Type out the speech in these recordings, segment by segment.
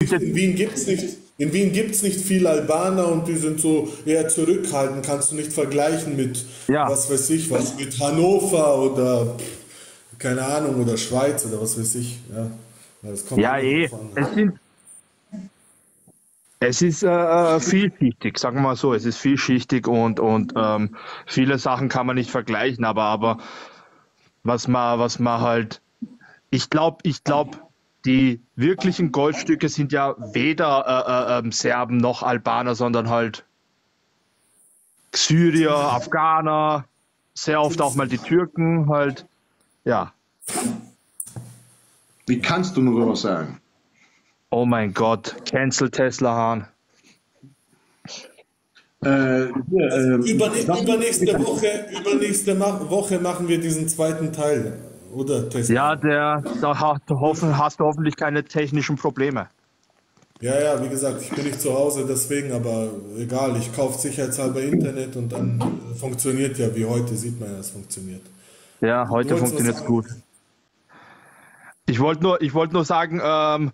in Wien gibt es nicht, in Wien gibt's nicht viel Albaner und die sind so eher zurückhaltend. Kannst du nicht vergleichen mit, ja. was weiß ich, was mit Hannover oder keine Ahnung, oder Schweiz oder was weiß ich. Ja, ja eh. Es, sind, es ist äh, äh, vielschichtig, sagen wir mal so. Es ist vielschichtig und, und ähm, viele Sachen kann man nicht vergleichen, aber, aber was man, was man halt, ich glaube, ich glaube, die wirklichen Goldstücke sind ja weder äh, äh, ähm, Serben noch Albaner, sondern halt Syrier, Afghaner, sehr oft auch mal die Türken, halt, ja. Wie kannst du nur sowas sagen? Oh mein Gott, cancel Tesla Hahn. Äh, ja, äh, Überne übernächste, Woche, übernächste Woche machen wir diesen zweiten Teil. Oder Tesla? Ja, der, da hast du, hoffen, hast du hoffentlich keine technischen Probleme. Ja, ja, wie gesagt, ich bin nicht zu Hause, deswegen, aber egal, ich kaufe sicherheitshalber Internet und dann funktioniert ja, wie heute sieht man ja, es funktioniert. Ja, heute funktioniert es gut. Ich wollte nur, wollt nur sagen, ähm,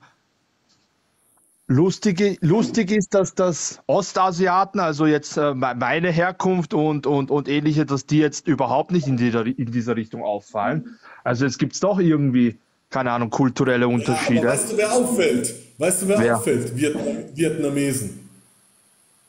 Lustige, lustig ist, dass das Ostasiaten, also jetzt äh, meine Herkunft und, und, und ähnliche, dass die jetzt überhaupt nicht in dieser, in dieser Richtung auffallen. Also es gibt doch irgendwie, keine Ahnung, kulturelle Unterschiede. Ja, weißt du, wer auffällt? Weißt du, wer, wer? auffällt? Viet Vietnamesen.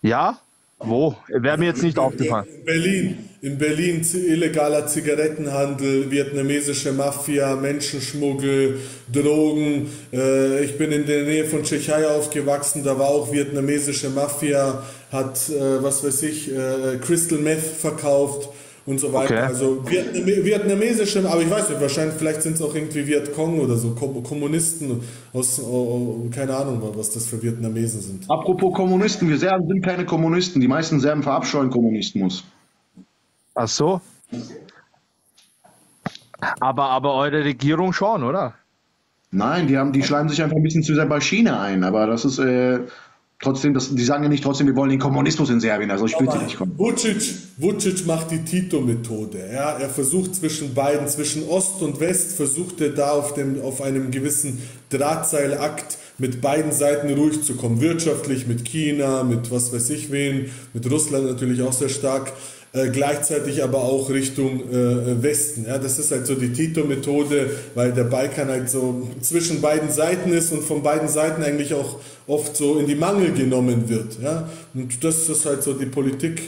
Ja? Wo? Wäre mir jetzt nicht aufgefallen. In Berlin. In Berlin illegaler Zigarettenhandel, vietnamesische Mafia, Menschenschmuggel, Drogen. Äh, ich bin in der Nähe von Tschechei aufgewachsen, da war auch vietnamesische Mafia, hat, äh, was weiß ich, äh, Crystal Meth verkauft und so weiter. Okay. Also Vietnam vietnamesische, aber ich weiß nicht, wahrscheinlich, vielleicht sind es auch irgendwie Vietcong oder so, Kommunisten aus, oh, oh, keine Ahnung, was das für Vietnamesen sind. Apropos Kommunisten, wir Serben sind keine Kommunisten, die meisten Serben verabscheuen Kommunismus. Ach so. Aber, aber eure Regierung schon, oder? Nein, die, haben, die schleimen sich einfach ein bisschen zu sehr bei China ein, aber das ist, äh, trotzdem, das, die sagen ja nicht trotzdem, wir wollen den Kommunismus in Serbien, also ich bitte nicht kommen. Vucic, Vucic macht die Tito-Methode. Ja? Er versucht zwischen beiden, zwischen Ost und West, versucht er da auf, dem, auf einem gewissen Drahtseilakt mit beiden Seiten ruhig zu kommen. Wirtschaftlich mit China, mit was weiß ich wen, mit Russland natürlich auch sehr stark. Äh, gleichzeitig aber auch Richtung äh, Westen. Ja, das ist halt so die Tito-Methode, weil der Balkan halt so zwischen beiden Seiten ist und von beiden Seiten eigentlich auch oft so in die Mangel genommen wird. Ja, und das ist halt so die Politik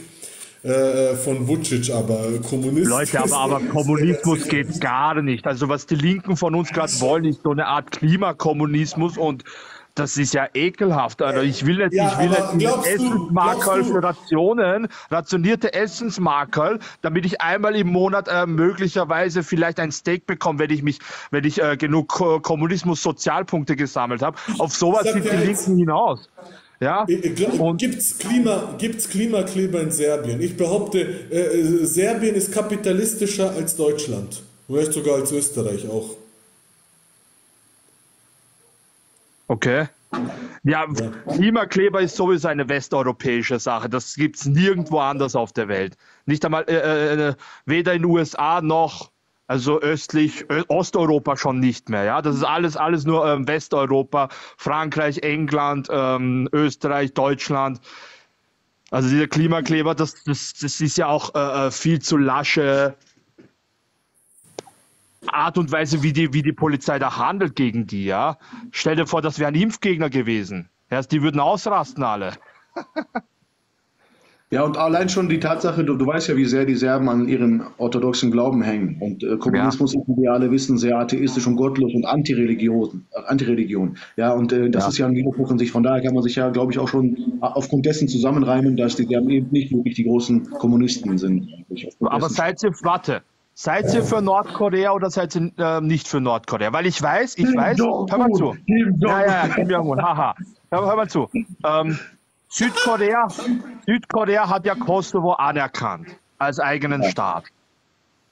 äh, von Vucic, aber Kommunismus. Leute, aber, aber Kommunismus geht gar nicht. Also was die Linken von uns gerade wollen, ist so eine Art Klimakommunismus und das ist ja ekelhaft. Also ich will jetzt, ja, ich will jetzt Essensmarkerl für Rationen, rationierte Essensmarkerl, damit ich einmal im Monat äh, möglicherweise vielleicht ein Steak bekomme, wenn ich mich, wenn ich äh, genug Kommunismus-Sozialpunkte gesammelt habe. Auf sowas sind die Linken hinaus. Ja? Gibt es Klima, gibt's Klimakleber in Serbien? Ich behaupte, äh, Serbien ist kapitalistischer als Deutschland. Vielleicht sogar als Österreich auch. Okay. Ja, Klimakleber ist sowieso eine westeuropäische Sache. Das gibt es nirgendwo anders auf der Welt. Nicht einmal, äh, äh, äh weder in den USA noch, also östlich, Osteuropa schon nicht mehr. Ja, das ist alles, alles nur ähm, Westeuropa, Frankreich, England, ähm, Österreich, Deutschland. Also dieser Klimakleber, das, das, das ist ja auch äh, äh viel zu lasche Art und Weise, wie die, wie die Polizei da handelt gegen die, ja. Stell dir vor, das wären Impfgegner gewesen. Ja, die würden ausrasten alle. Ja, und allein schon die Tatsache, du, du weißt ja, wie sehr die Serben an ihren orthodoxen Glauben hängen. Und äh, Kommunismus ja. ist, wie wir alle wissen, sehr atheistisch und gottlos und Antireligion. Äh, Antireligion. Ja, und äh, das ja. ist ja ein Widerspruch in sich. Von daher kann man sich ja, glaube ich, auch schon aufgrund dessen zusammenreimen, dass die Serben eben nicht wirklich die großen Kommunisten sind. Aber seid ihr, warte, Seid ihr für Nordkorea oder seid ihr äh, nicht für Nordkorea? Weil ich weiß, ich weiß, hör mal zu. Ja, ja, Kim Jong-un, haha. Hör, hör, mal zu. Ähm, Südkorea, Südkorea hat ja Kosovo anerkannt als eigenen. Staat.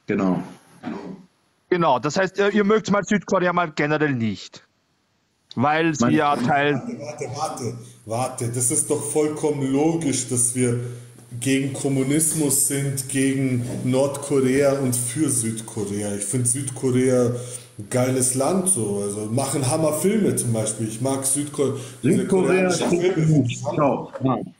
Genau. Genau, das heißt, ihr, ihr mögt mal Südkorea mal generell nicht. Weil sie ja Teil. Warte, warte, warte, warte. Das ist doch vollkommen logisch, dass wir gegen Kommunismus sind, gegen Nordkorea und für Südkorea. Ich finde Südkorea ein geiles Land, so. Also machen Hammerfilme zum Beispiel. Ich mag Südkorea. Südkorea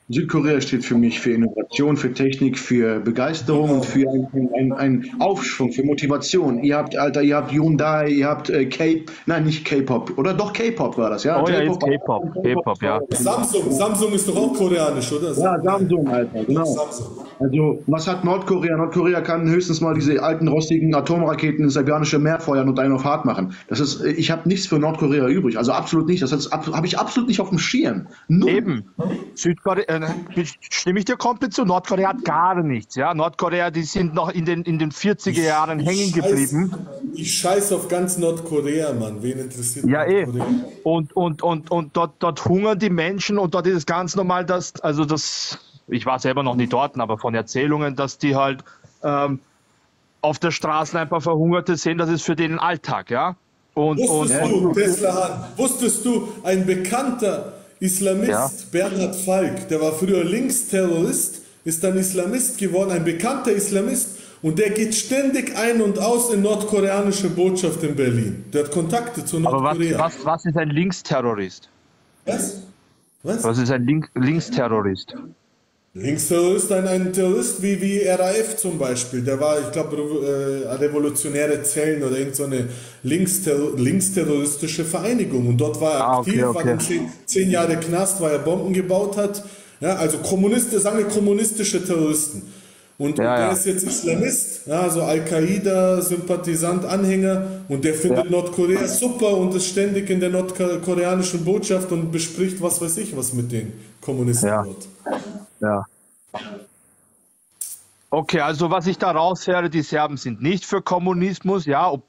Südkorea steht für mich für Innovation, für Technik, für Begeisterung und für einen ein, ein Aufschwung, für Motivation. Ihr habt, Alter, ihr habt Hyundai, ihr habt äh, K, nein, nicht K-Pop, oder doch K-Pop war das, ja? Oh ja, ist K-Pop, K-Pop, ja. Samsung, Samsung ist doch auch koreanisch, oder? Ja, Samsung, Alter, genau. Samsung. Also, was hat Nordkorea? Nordkorea kann höchstens mal diese alten rostigen Atomraketen ins Sibiranische Meer feuern und einen auf hart machen. Das ist, äh, ich habe nichts für Nordkorea übrig, also absolut nicht. Das habe ich absolut nicht auf dem Schirm. Null. Eben. Südkorea äh, stimme ich dir komplett zu. Nordkorea hat gar nichts. Ja? Nordkorea, die sind noch in den, in den 40er Jahren ich hängen geblieben. ich scheiße auf ganz Nordkorea, Mann. Wen interessiert Ja, eh. Und, und, und, und dort, dort hungern die Menschen und dort ist es ganz normal, dass, also das, ich war selber noch nie dort, aber von Erzählungen, dass die halt ähm, auf der Straße einfach Verhungerte sehen, das ist für den Alltag, ja. Und, wusstest und, du, Tesla Hahn, wusstest du, ein bekannter Islamist ja. Bernhard Falk, der war früher Linksterrorist, ist dann Islamist geworden, ein bekannter Islamist. Und der geht ständig ein und aus in nordkoreanische Botschaft in Berlin. Der hat Kontakte zu Nordkorea. Aber was, was, was ist ein Linksterrorist? Was? Was? Was ist ein Link Linksterrorist? Linksterrorist, ein, ein Terrorist wie, wie RAF zum Beispiel, der war, ich glaube, äh, revolutionäre Zellen oder irgendeine so Linksterror linksterroristische Vereinigung und dort war er ah, aktiv, okay, okay. war zehn, zehn Jahre Knast, weil er Bomben gebaut hat. Ja, also Kommunisten, sagen wir kommunistische Terroristen. Und, ja, der ja. ist jetzt Islamist, ja, also Al-Qaida, Sympathisant, Anhänger und der findet ja. Nordkorea super und ist ständig in der nordkoreanischen Botschaft und bespricht was weiß ich was mit den Kommunisten dort. Ja. Okay, also was ich da raushöre, die Serben sind nicht für Kommunismus, ja, ob,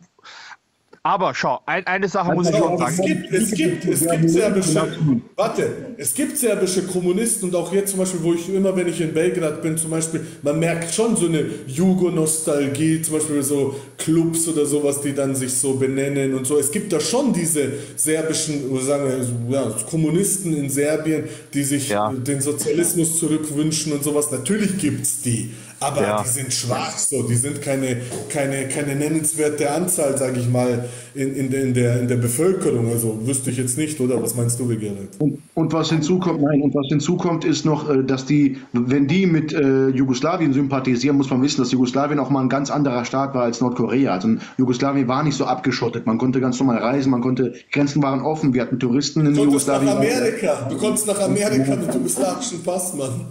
aber schau, ein, eine Sache muss ich schon sagen. Es gibt, es gibt, es gibt serbische, warte, es gibt serbische Kommunisten und auch jetzt zum Beispiel, wo ich immer, wenn ich in Belgrad bin, zum Beispiel, man merkt schon so eine Jugo-Nostalgie, zum Beispiel so Clubs oder sowas, die dann sich so benennen und so. Es gibt da schon diese serbischen, sagen wir, ja, Kommunisten in Serbien, die sich ja. den Sozialismus zurückwünschen und sowas. Natürlich gibt es die. Aber ja. die sind schwach, so, die sind keine, keine, keine nennenswerte Anzahl, sage ich mal, in, in, in, der, in der Bevölkerung. Also wüsste ich jetzt nicht, oder? Was meinst du, Gerrit? Und, und was hinzukommt, nein, und was hinzukommt, ist noch, äh, dass die, wenn die mit äh, Jugoslawien sympathisieren, muss man wissen, dass Jugoslawien auch mal ein ganz anderer Staat war als Nordkorea. Also Jugoslawien war nicht so abgeschottet. Man konnte ganz normal reisen, man konnte, Grenzen waren offen, wir hatten Touristen in du Jugoslawien. Nach Amerika. Du kommst nach Amerika mit jugoslawischen Pass, Mann.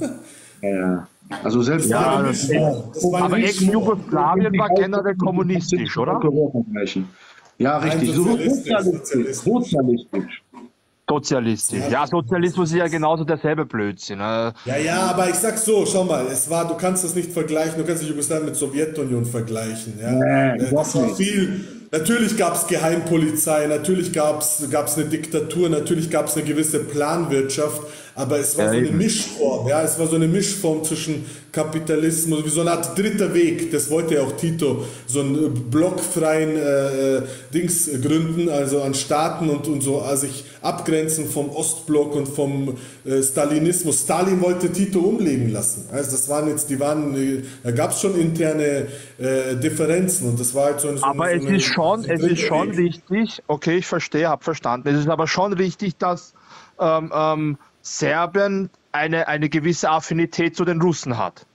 Ja. Also selbst ja, das, das aber Ex-Jugoslawien war generell kommunistisch, oder? Ja, richtig. Sozialistisch. Sozialistisch. Sozialistisch. Ja, Sozialismus ist ja genauso derselbe Blödsinn. Ne? Ja, ja, aber ich sag so, schau mal, es war, du kannst das nicht vergleichen, du kannst die Jugoslawien mit Sowjetunion vergleichen. Ja? Nee, äh, das war viel, Natürlich gab es Geheimpolizei, natürlich gab es eine Diktatur, natürlich gab es eine gewisse Planwirtschaft, aber es war ja, so eine eben. Mischform, ja, es war so eine Mischform zwischen Kapitalismus, wie so eine Art dritter Weg, das wollte ja auch Tito, so einen blockfreien äh, Dings gründen, also an Staaten und, und so, also sich abgrenzen vom Ostblock und vom äh, Stalinismus. Stalin wollte Tito umlegen lassen, also das waren jetzt, die waren, da gab es schon interne äh, Differenzen und das war halt so, so Aber so es ist schon, es ist schon richtig, okay, ich verstehe, habe verstanden, es ist aber schon richtig, dass ähm, ähm, Serbien eine, eine gewisse Affinität zu den Russen hat.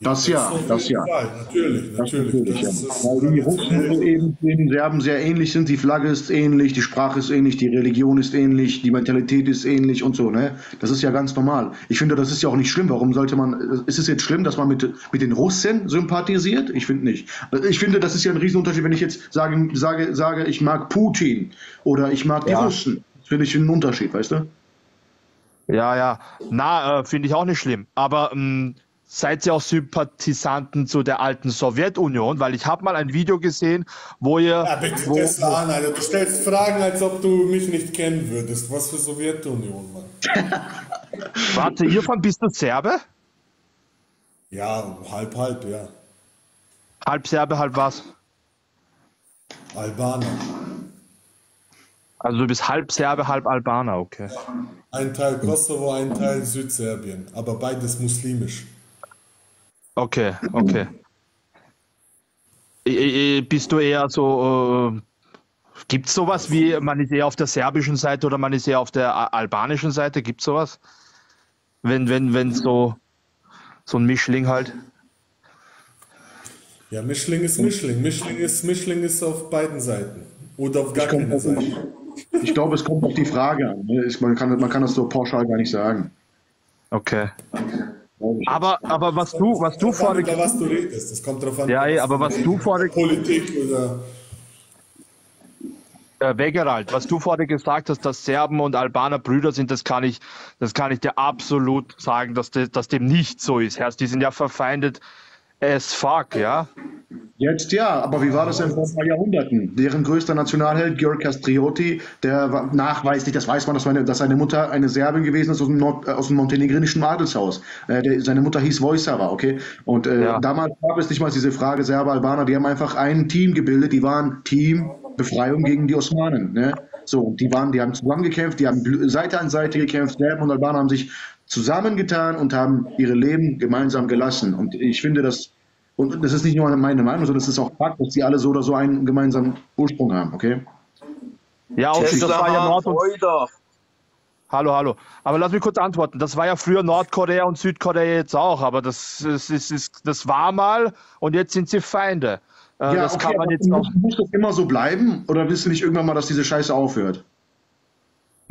Das ja, das ja. Natürlich, natürlich. natürlich ja. Weil die Russen eben den Serben sehr ähnlich sind. Die Flagge ist ähnlich, die Sprache ist ähnlich, die Religion ist ähnlich, die Mentalität ist ähnlich und so. Ne? Das ist ja ganz normal. Ich finde, das ist ja auch nicht schlimm. Warum sollte man, ist es jetzt schlimm, dass man mit, mit den Russen sympathisiert? Ich finde nicht. Ich finde, das ist ja ein Riesenunterschied, wenn ich jetzt sage, sage, sage ich mag Putin oder ich mag die ja. Russen. Das finde ich einen Unterschied, weißt du? Ja, ja. Na, äh, finde ich auch nicht schlimm. Aber ähm, seid ihr auch Sympathisanten zu der alten Sowjetunion? Weil ich habe mal ein Video gesehen, wo ihr... Ja, bitte, wo, das an, Alter. Du stellst Fragen, als ob du mich nicht kennen würdest. Was für Sowjetunion, Mann. Warte, hiervon bist du Serbe? Ja, halb, halb, ja. Halb Serbe, halb was? Albaner. Also du bist halb Serbe, halb Albaner, okay. Ein Teil Kosovo, ein Teil Südserbien, aber beides muslimisch. Okay, okay. Bist du eher so Gibt es sowas wie, man ist eher auf der serbischen Seite oder man ist eher auf der albanischen Seite? Gibt es sowas? Wenn, wenn, wenn so, so ein Mischling halt. Ja, Mischling ist Mischling. Mischling ist, Mischling ist auf beiden Seiten. Oder auf gar keiner Seite. Ich glaube, es kommt auf die Frage an. Ne? Man kann, man kann das so pauschal gar nicht sagen. Okay. Aber, aber was du, was du vorhin. was du redest, das kommt drauf an. Ja, ja aber was du vorhin. Politik oder. Äh, Wegerald, was du vorhin gesagt hast, dass Serben und Albaner Brüder sind, das kann ich, das kann ich dir absolut sagen, dass, das, dass dem nicht so ist. Herr, die sind ja verfeindet as fuck, ja. Jetzt ja, aber wie war das denn vor ein paar Jahrhunderten? Deren größter Nationalheld, Georg Castrioti, der war nachweislich, das weiß man, dass, meine, dass seine Mutter eine Serbin gewesen ist aus dem, Nord, äh, aus dem montenegrinischen Adelshaus. Äh, der, seine Mutter hieß Vojsava, okay? Und äh, ja. damals gab es nicht mal diese Frage Serber, Albaner, die haben einfach ein Team gebildet, die waren Team Befreiung gegen die Osmanen, ne? So, die waren, die haben zusammengekämpft, die haben Seite an Seite gekämpft, Serben und Albaner haben sich zusammengetan und haben ihre Leben gemeinsam gelassen. Und ich finde, das und das ist nicht nur meine Meinung, sondern es ist auch Fakt, dass die alle so oder so einen gemeinsamen Ursprung haben, okay? Ja, auch das war ja Nord und Hallo, hallo. Aber lass mich kurz antworten. Das war ja früher Nordkorea und Südkorea jetzt auch, aber das, ist, ist, ist, das war mal und jetzt sind sie Feinde. Äh, ja, das okay, kann man jetzt muss, muss das immer so bleiben oder willst du nicht irgendwann mal, dass diese Scheiße aufhört?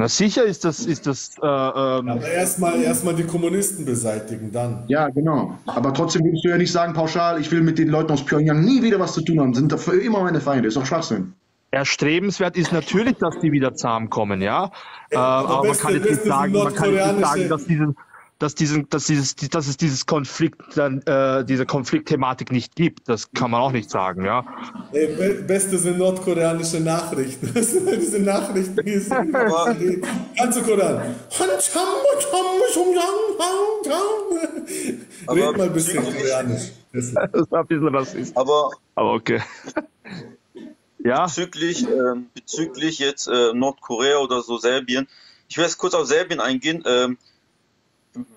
Na sicher ist das, ist das. Äh, ähm Aber erstmal erst die Kommunisten beseitigen, dann. Ja, genau. Aber trotzdem willst du ja nicht sagen pauschal, ich will mit den Leuten aus Pyongyang nie wieder was zu tun haben. Sind dafür immer meine Feinde. Ist doch Schwachsinn. Erstrebenswert ist natürlich, dass die wieder zusammenkommen, ja. Äh, aber man kann jetzt nicht sagen, man kann jetzt nicht sagen, dass diese dass, diesen, dass, dieses, dass es dieses Konflikt, dann, äh, diese Konfliktthematik nicht gibt. Das kann man auch nicht sagen, ja. Ey, be beste sind nordkoreanische Nachrichten. diese Nachrichten, die sind ganze Korean. Red mal ein bisschen koreanisch. Das war ein bisschen rassistisch. Aber, aber okay. ja. Bezüglich, äh, bezüglich jetzt äh, Nordkorea oder so Serbien. Ich will jetzt kurz auf Serbien eingehen. Ähm,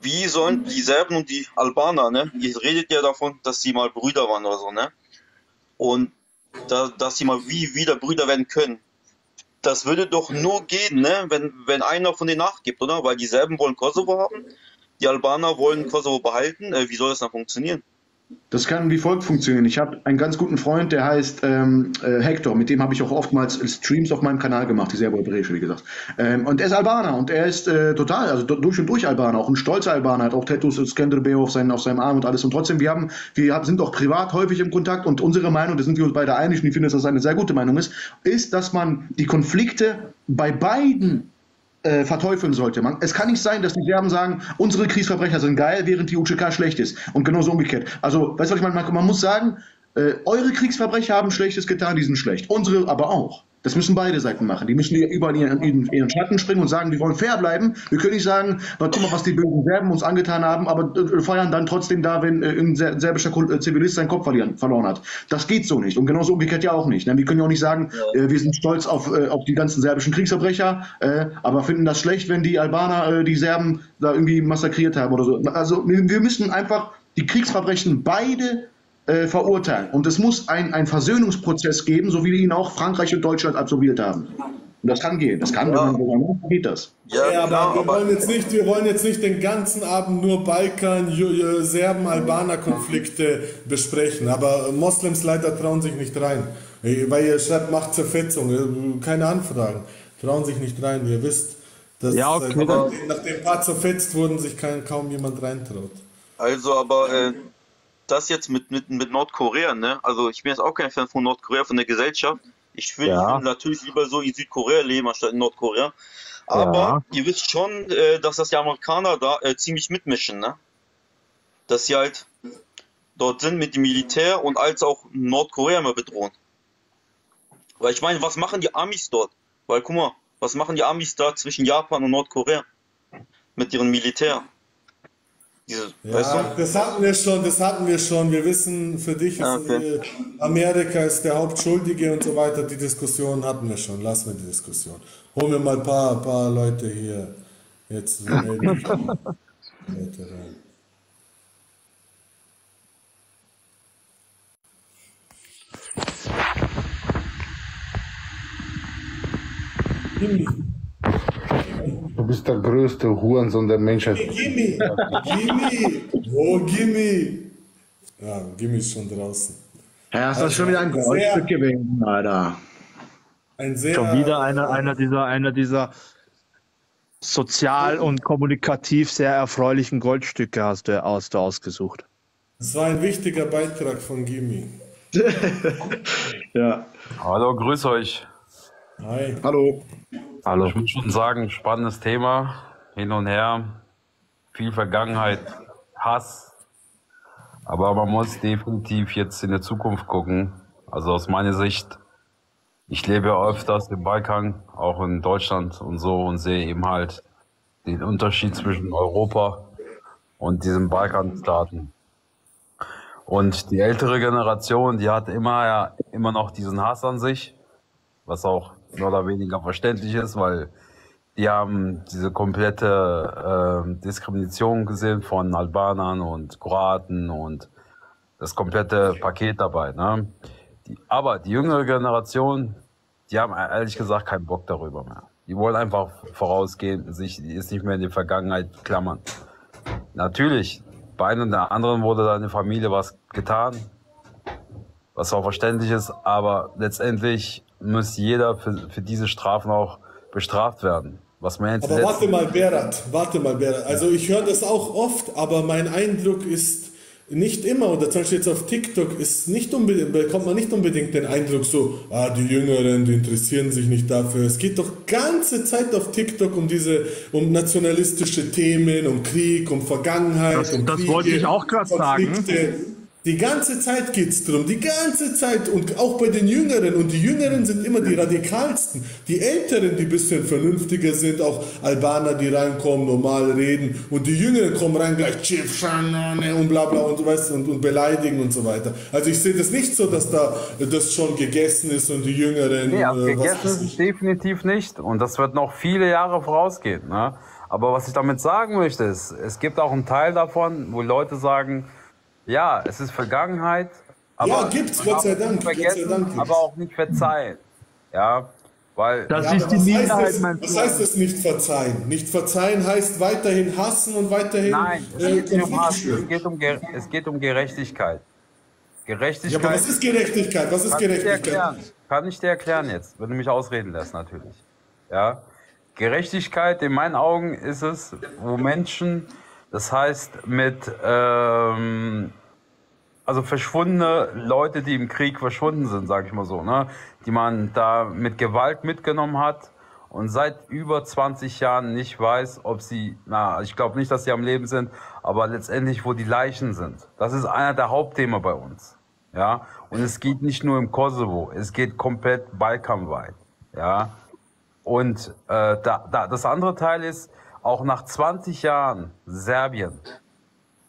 wie sollen die Serben und die Albaner, ne? Ihr redet ja davon, dass sie mal Brüder waren oder so, ne? Und da, dass sie mal wie wieder Brüder werden können. Das würde doch nur gehen, ne? Wenn, wenn einer von denen nachgibt, oder? Weil die Serben wollen Kosovo haben, die Albaner wollen Kosovo behalten. Äh, wie soll das dann funktionieren? Das kann wie folgt funktionieren. Ich habe einen ganz guten Freund, der heißt ähm, äh, Hector. Mit dem habe ich auch oftmals Streams auf meinem Kanal gemacht, die Serbo-Hebräische, wie gesagt. Ähm, und er ist Albaner und er ist äh, total, also durch und durch Albaner, auch ein stolzer Albaner, hat auch Tattoos Skanderbeo auf, auf seinem Arm und alles. Und trotzdem, wir, haben, wir sind auch privat häufig im Kontakt und unsere Meinung, da sind wir uns beide einig und ich finde, dass das eine sehr gute Meinung ist, ist, dass man die Konflikte bei beiden äh, verteufeln sollte. Man, es kann nicht sein, dass die Serben sagen, unsere Kriegsverbrecher sind geil, während die UCK schlecht ist. Und genauso umgekehrt. Also, weißt du, was ich meine? Man, man muss sagen, äh, eure Kriegsverbrecher haben Schlechtes getan, die sind schlecht. Unsere aber auch. Das müssen beide Seiten machen. Die müssen überall ihren, ihren, ihren Schatten springen und sagen, wir wollen fair bleiben. Wir können nicht sagen, guck mal, was die bösen Serben uns angetan haben, aber äh, feiern dann trotzdem da, wenn äh, ein serbischer äh, Zivilist seinen Kopf verlieren, verloren hat. Das geht so nicht. Und genauso umgekehrt ja auch nicht. Ne? Wir können ja auch nicht sagen, äh, wir sind stolz auf, äh, auf die ganzen serbischen Kriegsverbrecher, äh, aber finden das schlecht, wenn die Albaner die Serben da irgendwie massakriert haben oder so. Also wir müssen einfach die Kriegsverbrechen beide äh, verurteilen. Und es muss ein, Versöhnungsprozess geben, so wie ihn auch Frankreich und Deutschland absolviert haben. Und das kann gehen. Das kann, ja. wenn man so geht das. Ja, ja aber, wir, wollen jetzt nicht, wir wollen jetzt nicht den ganzen Abend nur Balkan, Serben-Albaner-Konflikte besprechen. Aber Moslems leider trauen sich nicht rein. Weil ihr schreibt, macht Zerfetzung. Keine Anfragen. Trauen sich nicht rein, ihr wisst. Dass, ja, okay. nachdem, nachdem ein paar zerfetzt wurden, sich kein, kaum jemand reintraut. Also, aber äh, das jetzt mit, mit, mit Nordkorea, ne? Also ich bin jetzt auch kein Fan von Nordkorea, von der Gesellschaft. Ich will ja. natürlich lieber so in Südkorea leben, anstatt in Nordkorea. Aber ja. ihr wisst schon, äh, dass das die Amerikaner da äh, ziemlich mitmischen, ne? Dass sie halt dort sind mit dem Militär und als auch Nordkorea immer bedrohen. Weil ich meine, was machen die Amis dort? Weil guck mal, was machen die Amis da zwischen Japan und Nordkorea? Mit ihrem Militär. Ja, weißt du? das hatten wir schon, das hatten wir schon. Wir wissen, für dich ist ah, okay. Amerika ist der Hauptschuldige und so weiter. Die Diskussion hatten wir schon. Lassen wir die Diskussion. Holen wir mal ein paar, paar Leute hier. Jetzt Leute rein. Gimme. Du bist der größte Hurensohn der Menschheit. Gimme, Gimme, oh Gimme. Ja, Gimme ist schon draußen. Ja, ist das also, schon wieder ein Goldstück gewesen, Alter. Ein sehr, schon wieder einer, einer dieser, einer dieser sozial und kommunikativ sehr erfreulichen Goldstücke hast du, hast du ausgesucht. Das war ein wichtiger Beitrag von Gimme. ja. Hallo, grüß euch. Hi. Hallo. Hallo. Ich muss schon sagen, spannendes Thema. Hin und her. Viel Vergangenheit, Hass. Aber man muss definitiv jetzt in der Zukunft gucken. Also aus meiner Sicht, ich lebe ja öfters im Balkan, auch in Deutschland und so und sehe eben halt den Unterschied zwischen Europa und diesen Balkanstaaten. Und die ältere Generation, die hat immer ja immer noch diesen Hass an sich, was auch mehr oder weniger verständlich ist, weil die haben diese komplette äh, Diskriminierung gesehen von Albanern und Kroaten und das komplette Paket dabei. Ne? Die, aber die jüngere Generation, die haben ehrlich gesagt keinen Bock darüber mehr. Die wollen einfach vorausgehen, sich jetzt nicht mehr in die Vergangenheit klammern. Natürlich, bei einem oder anderen wurde da in der Familie was getan, was auch verständlich ist, aber letztendlich muss jeder für, für diese Strafen auch bestraft werden. Was man jetzt aber warte mal, Berat, warte mal, Berat. Also ich höre das auch oft, aber mein Eindruck ist nicht immer, oder zum Beispiel jetzt auf TikTok ist nicht unbedingt, bekommt man nicht unbedingt den Eindruck so, ah, die Jüngeren, die interessieren sich nicht dafür. Es geht doch ganze Zeit auf TikTok um diese, um nationalistische Themen, um Krieg, um Vergangenheit, das, um Das Kriege, wollte ich auch gerade sagen. Die ganze Zeit geht es darum, die ganze Zeit und auch bei den Jüngeren. Und die Jüngeren sind immer die radikalsten. Die Älteren, die ein bisschen vernünftiger sind, auch Albaner, die reinkommen, normal reden. Und die Jüngeren kommen rein gleich und bla bla und, weißt, und, und beleidigen und so weiter. Also ich sehe das nicht so, dass da das schon gegessen ist und die Jüngeren. Nee, also äh, gegessen ist es definitiv nicht. Und das wird noch viele Jahre vorausgehen. Ne? Aber was ich damit sagen möchte, ist, es gibt auch einen Teil davon, wo Leute sagen, ja, es ist Vergangenheit. Aber ja, gibt's, Gott sei Dank. Vergessen, Gott sei Dank aber auch nicht verzeihen. Ja, weil. Das ja, ist die Minderheit, mein Was heißt das nicht verzeihen? Nicht verzeihen heißt weiterhin hassen und weiterhin. Nein, es geht nicht um Hass, es geht um, es geht um Gerechtigkeit. Gerechtigkeit. Ja, aber was ist Gerechtigkeit? Was ist kann Gerechtigkeit? Ich kann ich dir erklären jetzt, wenn du mich ausreden lässt, natürlich. Ja. Gerechtigkeit in meinen Augen ist es, wo Menschen das heißt, mit ähm, also verschwundene Leute, die im Krieg verschwunden sind, sage ich mal so, ne? die man da mit Gewalt mitgenommen hat und seit über 20 Jahren nicht weiß, ob sie, na, ich glaube nicht, dass sie am Leben sind, aber letztendlich, wo die Leichen sind. Das ist einer der Hauptthemen bei uns. Ja, und es geht nicht nur im Kosovo, es geht komplett balkanweit. Ja, und äh, da, da, das andere Teil ist, auch nach 20 Jahren Serbien,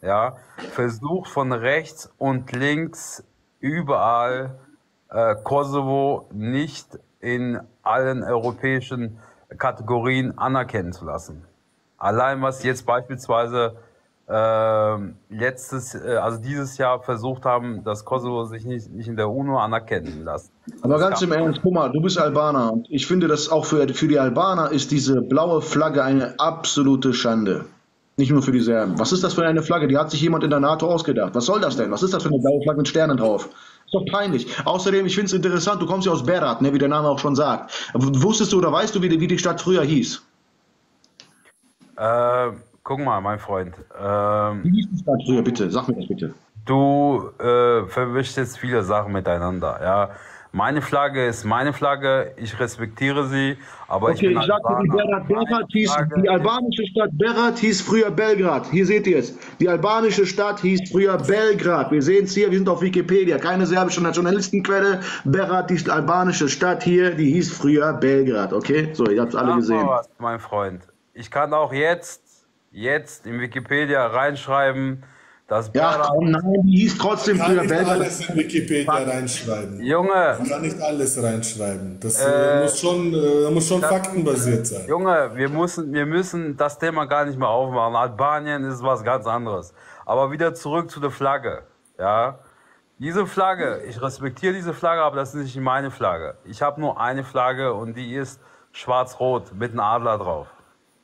ja, versucht von rechts und links überall äh, Kosovo nicht in allen europäischen Kategorien anerkennen zu lassen. Allein was jetzt beispielsweise äh, letztes, äh, also dieses Jahr versucht haben, dass Kosovo sich nicht, nicht in der UNO anerkennen lässt. Aber ganz im Ernst, guck mal, du bist Albaner und ich finde, dass auch für, für die Albaner ist diese blaue Flagge eine absolute Schande. Nicht nur für die Serben. Was ist das für eine Flagge? Die hat sich jemand in der NATO ausgedacht. Was soll das denn? Was ist das für eine blaue Flagge mit Sternen drauf? Ist doch peinlich. Außerdem, ich finde es interessant, du kommst ja aus Berat, ne, wie der Name auch schon sagt. Wusstest du oder weißt du, wie die, wie die Stadt früher hieß? Äh, Guck mal, mein Freund. Ähm, Wie hieß die Stadt früher, bitte? Sag mir das bitte. Du äh, verwischst jetzt viele Sachen miteinander, ja. Meine Flagge ist meine Flagge, ich respektiere sie, aber okay, ich, ich sagte, die, Berat, Berat hieß, die albanische Stadt Berat hieß früher Belgrad. Hier seht ihr es. Die albanische Stadt hieß früher Belgrad. Wir sehen es hier, wir sind auf Wikipedia, keine serbische Nationalistenquelle. Berat, die albanische Stadt hier, die hieß früher Belgrad, okay? So, ihr habt es alle gesehen. Was, mein Freund. Ich kann auch jetzt jetzt in Wikipedia reinschreiben, dass Ja, oh nein, die hieß trotzdem. Man kann nicht alles in Wikipedia reinschreiben. Junge. Man kann nicht alles reinschreiben. Das äh, muss schon, äh, muss schon das, faktenbasiert sein. Junge, wir müssen, wir müssen das Thema gar nicht mehr aufmachen. Albanien ist was ganz anderes. Aber wieder zurück zu der Flagge. Ja. Diese Flagge, ich respektiere diese Flagge, aber das ist nicht meine Flagge. Ich habe nur eine Flagge und die ist schwarz-rot mit einem Adler drauf.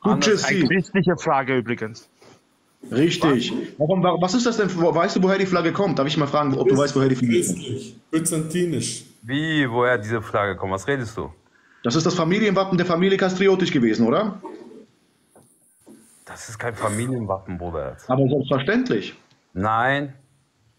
Anders eine christliche Frage übrigens. Richtig. Warum, was ist das denn? Weißt du, woher die Flagge kommt? Darf ich mal fragen, ob du weißt, woher die Flagge kommt? Byzantinisch. Wie, woher diese Flagge kommt? Was redest du? Das ist das Familienwappen der Familie Kastriotisch gewesen, oder? Das ist kein Familienwappen, Bruder. Aber selbstverständlich. Nein.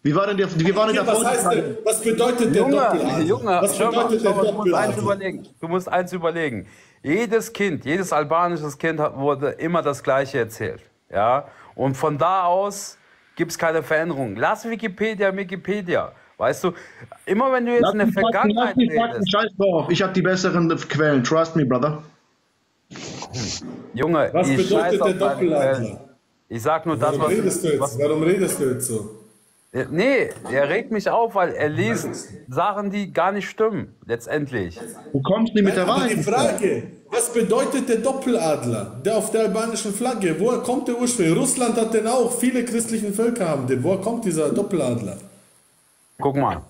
Wie war denn der, wie war denn der was, heißt denn, was bedeutet Junge, der Doppeladler? Junge, was bedeutet mal, der du, musst eins überlegen. du musst eins überlegen. Jedes Kind, jedes albanisches Kind hat, wurde immer das Gleiche erzählt. Ja? Und von da aus gibt es keine Veränderung. Lass Wikipedia Wikipedia. Weißt du, immer wenn du jetzt lass in der Vergangenheit Fakten, redest... Scheiß drauf, ich habe die besseren Quellen. Trust me, brother. Junge, was ich bedeutet der Doppeladler? Ich sag nur Warum das, was... Redest du jetzt? Was, Warum redest du jetzt so? Nee, er regt mich auf, weil er liest Sachen, die gar nicht stimmen, letztendlich. Wo kommst du mit der Wahrheit? Die Frage, was bedeutet der Doppeladler, der auf der albanischen Flagge? Woher kommt der ursprünglich? Russland hat den auch, viele christliche Völker haben den. Woher kommt dieser Doppeladler? Guck mal.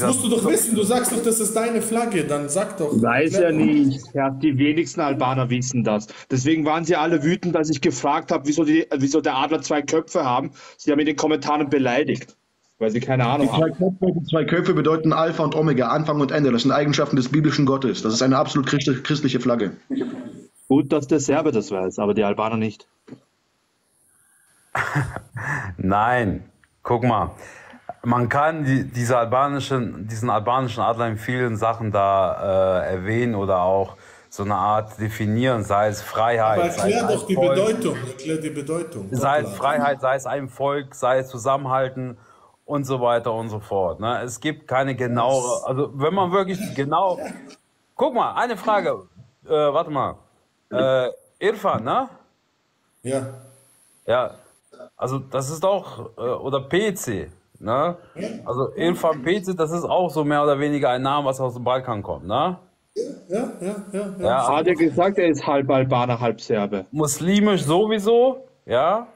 Das musst du doch wissen, du sagst doch, das ist deine Flagge, dann sag doch. Weiß ja nicht. Ja, die wenigsten Albaner wissen das. Deswegen waren sie alle wütend, als ich gefragt habe, wieso, wieso der Adler zwei Köpfe haben. Sie haben in den Kommentaren beleidigt, weil sie keine Ahnung die zwei haben. Köpfe, die zwei Köpfe bedeuten Alpha und Omega, Anfang und Ende. Das sind Eigenschaften des biblischen Gottes. Das ist eine absolut christliche Flagge. Gut, dass der Serbe das weiß, aber die Albaner nicht. Nein, guck mal man kann die, diese albanischen, diesen albanischen Adler in vielen Sachen da äh, erwähnen oder auch so eine Art definieren, sei es Freiheit. Aber erklär doch die Volk, Bedeutung. Erklär die Bedeutung. Sei es Freiheit, sei es ein Volk, sei es Zusammenhalten und so weiter und so fort. Ne? Es gibt keine genauere, also wenn man wirklich genau. Guck mal, eine Frage. Äh, warte mal. Äh, Irfan, ne? Ja. Ja. Also das ist doch, äh, oder PC. Ne? Also Ilfan Pece, das ist auch so mehr oder weniger ein Name, was aus dem Balkan kommt, ne? Ja, ja, ja. ja. ja hat er gesagt, er ist halb Albaner, halb Serbe. Muslimisch sowieso, ja.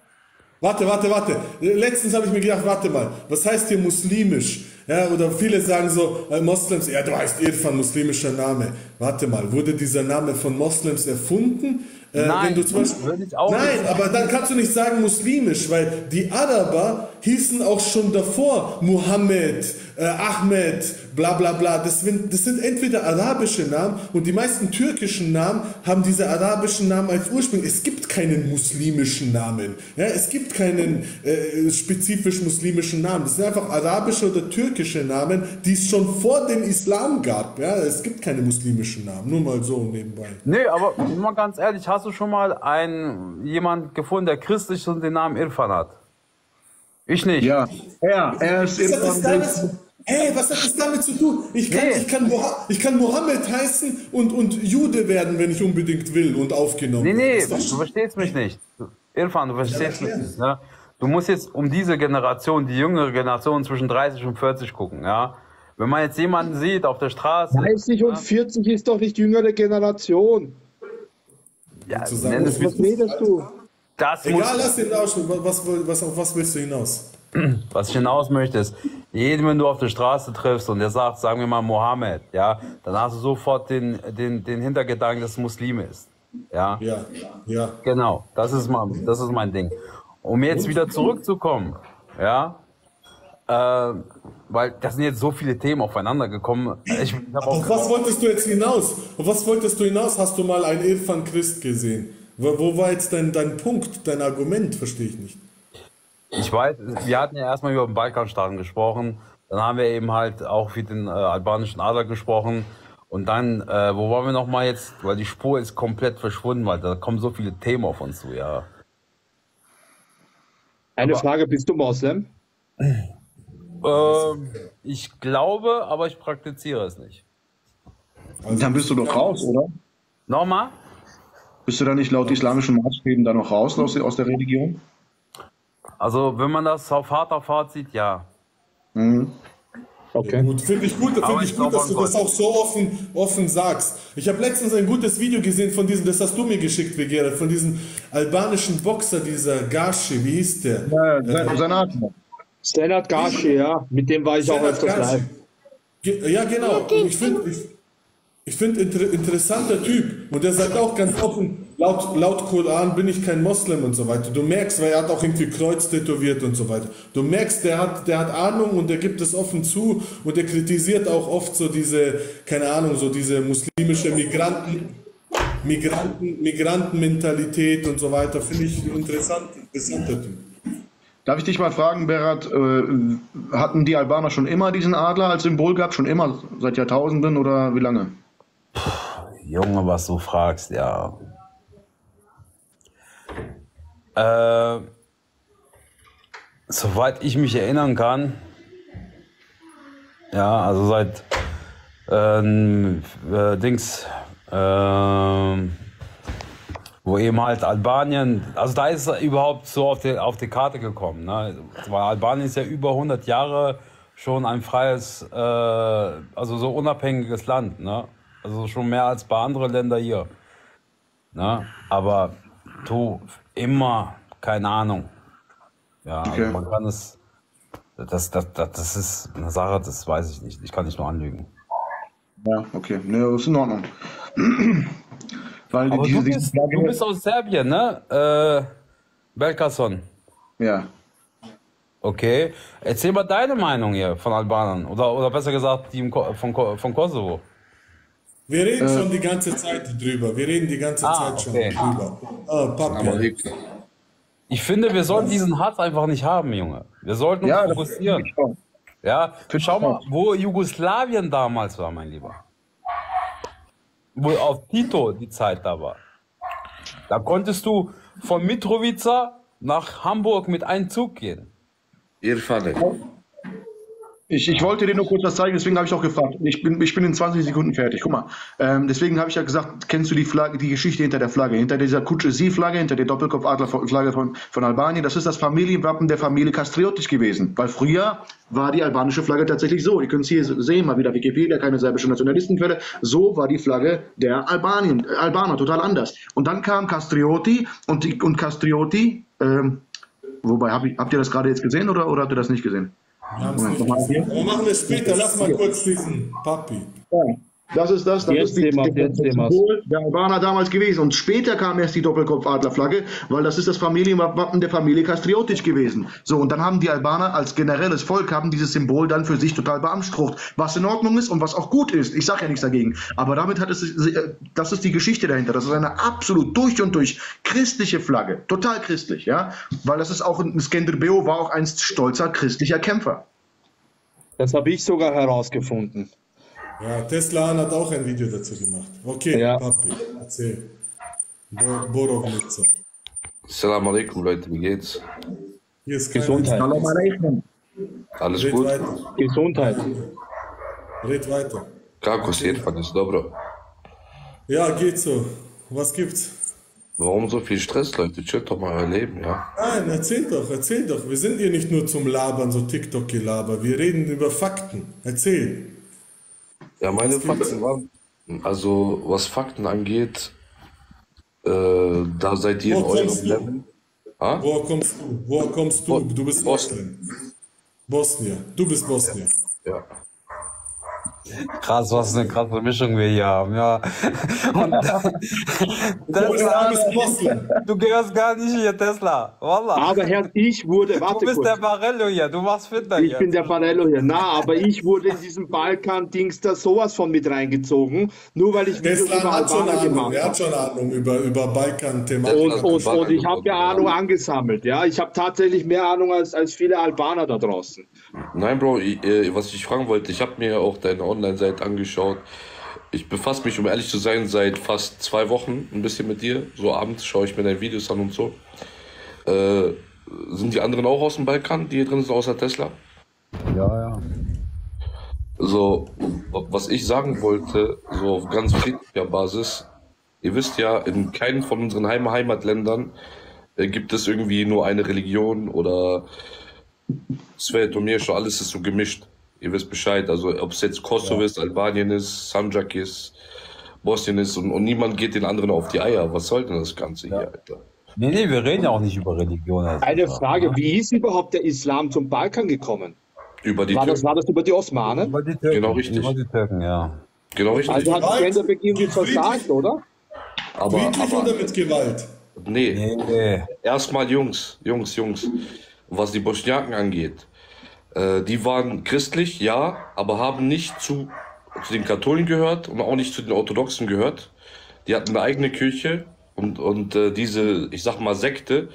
Warte, warte, warte. Letztens habe ich mir gedacht, warte mal, was heißt hier muslimisch? Ja, oder viele sagen so, äh, Moslems, ja, du heißt Irfan, muslimischer Name. Warte mal, wurde dieser Name von Moslems erfunden? Äh, Nein, Beispiel, Nein aber dann kannst du nicht sagen muslimisch, weil die Araber hießen auch schon davor Muhammad, äh, Ahmed, bla bla bla. Das sind, das sind entweder arabische Namen und die meisten türkischen Namen haben diese arabischen Namen als Ursprung. Es gibt keinen muslimischen Namen. Ja, es gibt keinen äh, spezifisch muslimischen Namen. Das sind einfach arabische oder türkische Namen, die es schon vor dem Islam gab. Ja, es gibt keine muslimischen Namen. Nur mal so nebenbei. Nee, aber mal ganz ehrlich, hast du schon mal einen, jemand gefunden, der christlich und den Namen Irfan hat? Ich nicht. Ja, er, er ist Irfan. Hey, was hat das damit zu tun? Ich kann, nee. ich kann, ich kann Mohammed heißen und, und Jude werden, wenn ich unbedingt will und aufgenommen Nee, nee, du verstehst mich nicht. Irfan, du verstehst ja, mich nicht. Ne? Du musst jetzt um diese Generation, die jüngere Generation zwischen 30 und 40 gucken, ja. Wenn man jetzt jemanden sieht auf der Straße. 30 und 40 ist doch nicht jüngere Generation. Ja, nenn es, was redest du? Das Egal, lass ihn aus. Was, was, auf was willst du hinaus? Was ich hinaus möchte ist, jeden, wenn du auf der Straße triffst und der sagt, sagen wir mal Mohammed, ja, dann hast du sofort den, den, den Hintergedanken, dass es Muslim ist. Ja? ja, ja. Genau, das ist mein, das ist mein Ding. Um jetzt wieder zurückzukommen, ja, äh, weil das sind jetzt so viele Themen aufeinander gekommen. Ich, auf was wolltest du jetzt hinaus? Auf was wolltest du hinaus? Hast du mal einen Irfan Christ gesehen? Wo, wo war jetzt dein, dein Punkt, dein Argument? Verstehe ich nicht. Ich weiß, wir hatten ja erstmal über den Balkanstaaten gesprochen. Dann haben wir eben halt auch für den äh, albanischen Adler gesprochen. Und dann, äh, wo waren wir nochmal jetzt? Weil die Spur ist komplett verschwunden, weil da kommen so viele Themen auf uns zu, ja. Eine aber, Frage, bist du Moslem? Äh, ich glaube, aber ich praktiziere es nicht. Also dann bist du doch raus, oder? Nochmal? Bist du da nicht laut islamischen Maßstäben da noch raus aus, aus der Religion? Also, wenn man das auf hart auf hart sieht, ja. Mhm. Okay. Gut, finde ich gut, finde ich gut, dass du das auch so offen, offen sagst. Ich habe letztens ein gutes Video gesehen von diesem, das hast du mir geschickt, Vegera, von diesem albanischen Boxer, dieser Gashi, wie hieß der? Ja, äh, Senat. Senat Gashi, ja. Mit dem war ich Senat auch öfters live. Ja, genau. Ich finde, ich, finde, inter interessanter Typ. Und der sagt auch ganz offen, laut, laut Koran bin ich kein Moslem und so weiter. Du merkst, weil er hat auch irgendwie Kreuz tätowiert und so weiter. Du merkst, der hat, der hat Ahnung und der gibt es offen zu und der kritisiert auch oft so diese, keine Ahnung, so diese muslimische Migranten, Migranten, Migrantenmentalität und so weiter. Finde ich interessant. Darf ich dich mal fragen, Berat, äh, hatten die Albaner schon immer diesen Adler als Symbol gehabt? Schon immer, seit Jahrtausenden oder wie lange? Junge, was du fragst, ja. Äh, soweit ich mich erinnern kann, ja, also seit ähm, äh, Dings, äh, wo eben halt Albanien, also da ist er überhaupt so auf die, auf die Karte gekommen. Ne? Weil Albanien ist ja über 100 Jahre schon ein freies, äh, also so unabhängiges Land. Ne? Also schon mehr als bei anderen Ländern hier. Ne? Aber du, immer, keine Ahnung. Ja, also okay. also man kann es, das, das, das, das ist eine Sache, das weiß ich nicht. Ich kann nicht nur anlügen. Ja, okay. Ne, ist in Ordnung. Weil Aber du, bist, du bist aus Serbien, ne? Äh, Belkason. Ja. Okay. Erzähl mal deine Meinung hier von Albanern. Oder, oder besser gesagt, die von, von Kosovo. Wir reden äh, schon die ganze Zeit drüber. Wir reden die ganze ah, Zeit okay. schon drüber. Oh, Papi. Ich finde, wir sollten diesen Hass einfach nicht haben, Junge. Wir sollten uns ja, fokussieren. Ja, schau mal, wo Jugoslawien damals war, mein Lieber. Wo auf Tito die Zeit da war. Da konntest du von Mitrovica nach Hamburg mit einem Zug gehen. Ihr Falle. Ich, ich wollte dir nur kurz was zeigen, deswegen habe ich auch gefragt. Ich bin, ich bin in 20 Sekunden fertig. Guck mal. Ähm, deswegen habe ich ja gesagt, kennst du die Flagge, die Geschichte hinter der Flagge, hinter dieser Kutsche-Sie-Flagge, hinter der Doppelkopfadler-Flagge von, von Albanien? Das ist das Familienwappen der Familie Kastriotic gewesen. Weil früher war die albanische Flagge tatsächlich so. Ihr könnt es hier sehen, mal wieder Wikipedia, keine serbische Nationalistenquelle. So war die Flagge der Albanien, äh, Albaner, total anders. Und dann kam Castrioti und, die, und Castrioti, ähm, wobei, hab ich, habt ihr das gerade jetzt gesehen oder, oder habt ihr das nicht gesehen? Moment, wir machen es später. Lass mal kurz schließen, Papi. Ja. Das ist das, das jetzt ist die, Thema, das Symbol der Albaner damals gewesen. Und später kam erst die Doppelkopfadlerflagge, weil das ist das Familienwappen der Familie Kastriotic gewesen. So, und dann haben die Albaner als generelles Volk haben dieses Symbol dann für sich total beansprucht, was in Ordnung ist und was auch gut ist. Ich sage ja nichts dagegen. Aber damit hat es, das ist die Geschichte dahinter. Das ist eine absolut durch und durch christliche Flagge. Total christlich, ja. Weil das ist auch, Skenderbeo war auch einst stolzer christlicher Kämpfer. Das habe ich sogar herausgefunden. Ja, Tesla hat auch ein Video dazu gemacht. Okay, ja. Papi, erzähl. Bo Borovnica. Salam alaikum, Leute, wie geht's? Hier ist Gesundheit. Salam alaikum. Alles Red gut? Weiter. Gesundheit. Red weiter. Kako se ist dobro? Ja, geht so. Was gibt's? Warum so viel Stress, Leute? Chillt doch mal euer Leben, ja? Nein, erzähl doch, erzähl doch. Wir sind hier nicht nur zum Labern, so TikTok-Gelaber. Wir reden über Fakten. Erzähl. Ja, meine Fakten waren, also was Fakten angeht, äh, da seid ihr in eurem Level. Ah? Woher kommst du? Woher kommst du? Du bist Bosnien. Bosnien. Du bist Bosnien. Ja. Krass, was eine krasse Mischung wir hier haben, ja. Und Tesla, du gehörst gar nicht hier, Tesla. Wallah. Aber Herr, ich wurde, warte Du bist kurz. der Barello hier, du machst Fitner Ich bin der Barello hier. Na, aber ich wurde in diesem Balkan-Dings da sowas von mit reingezogen, nur weil ich Videos über Albaner gemacht habe. Er hat schon Ahnung über, über Balkan-Thema. Und, und, und, ich habe ja Ahnung angesammelt, ja. Ich habe tatsächlich mehr Ahnung als, als viele Albaner da draußen. Nein, Bro, ich, äh, was ich fragen wollte, ich habe mir auch deine Online-Seite angeschaut. Ich befasse mich, um ehrlich zu sein, seit fast zwei Wochen ein bisschen mit dir. So abends schaue ich mir deine Videos an und so. Äh, sind die anderen auch aus dem Balkan, die hier drin sind, außer Tesla? Ja, ja. So, was ich sagen wollte, so auf ganz friedlicher Basis, ihr wisst ja, in keinem von unseren Heim Heimatländern äh, gibt es irgendwie nur eine Religion oder Svet und mir schon alles ist so gemischt. Ihr wisst Bescheid. Also ob es jetzt Kosovo ja. ist, Albanien ist, Sanjak ist, Bosnien ist und, und, niemand geht den anderen auf die Eier. Was soll denn das Ganze ja. hier, Alter? Nee, nee, wir reden ja auch nicht über Religion. Also Eine Frage, wie ist überhaupt der Islam zum Balkan gekommen? Über die war, das, war das über die Osmanen? Über die Türken. Genau, richtig. Über die Türken, ja. Genau richtig. Also hat Skanderbeg irgendwie versagt, oder? Aber, Friedlich aber, oder mit Gewalt? Nee. nee. Erstmal Jungs, Jungs, Jungs. Was die Bosniaken angeht, äh, die waren christlich, ja, aber haben nicht zu, zu den Katholen gehört und auch nicht zu den Orthodoxen gehört. Die hatten eine eigene Kirche und, und äh, diese, ich sag mal, Sekte,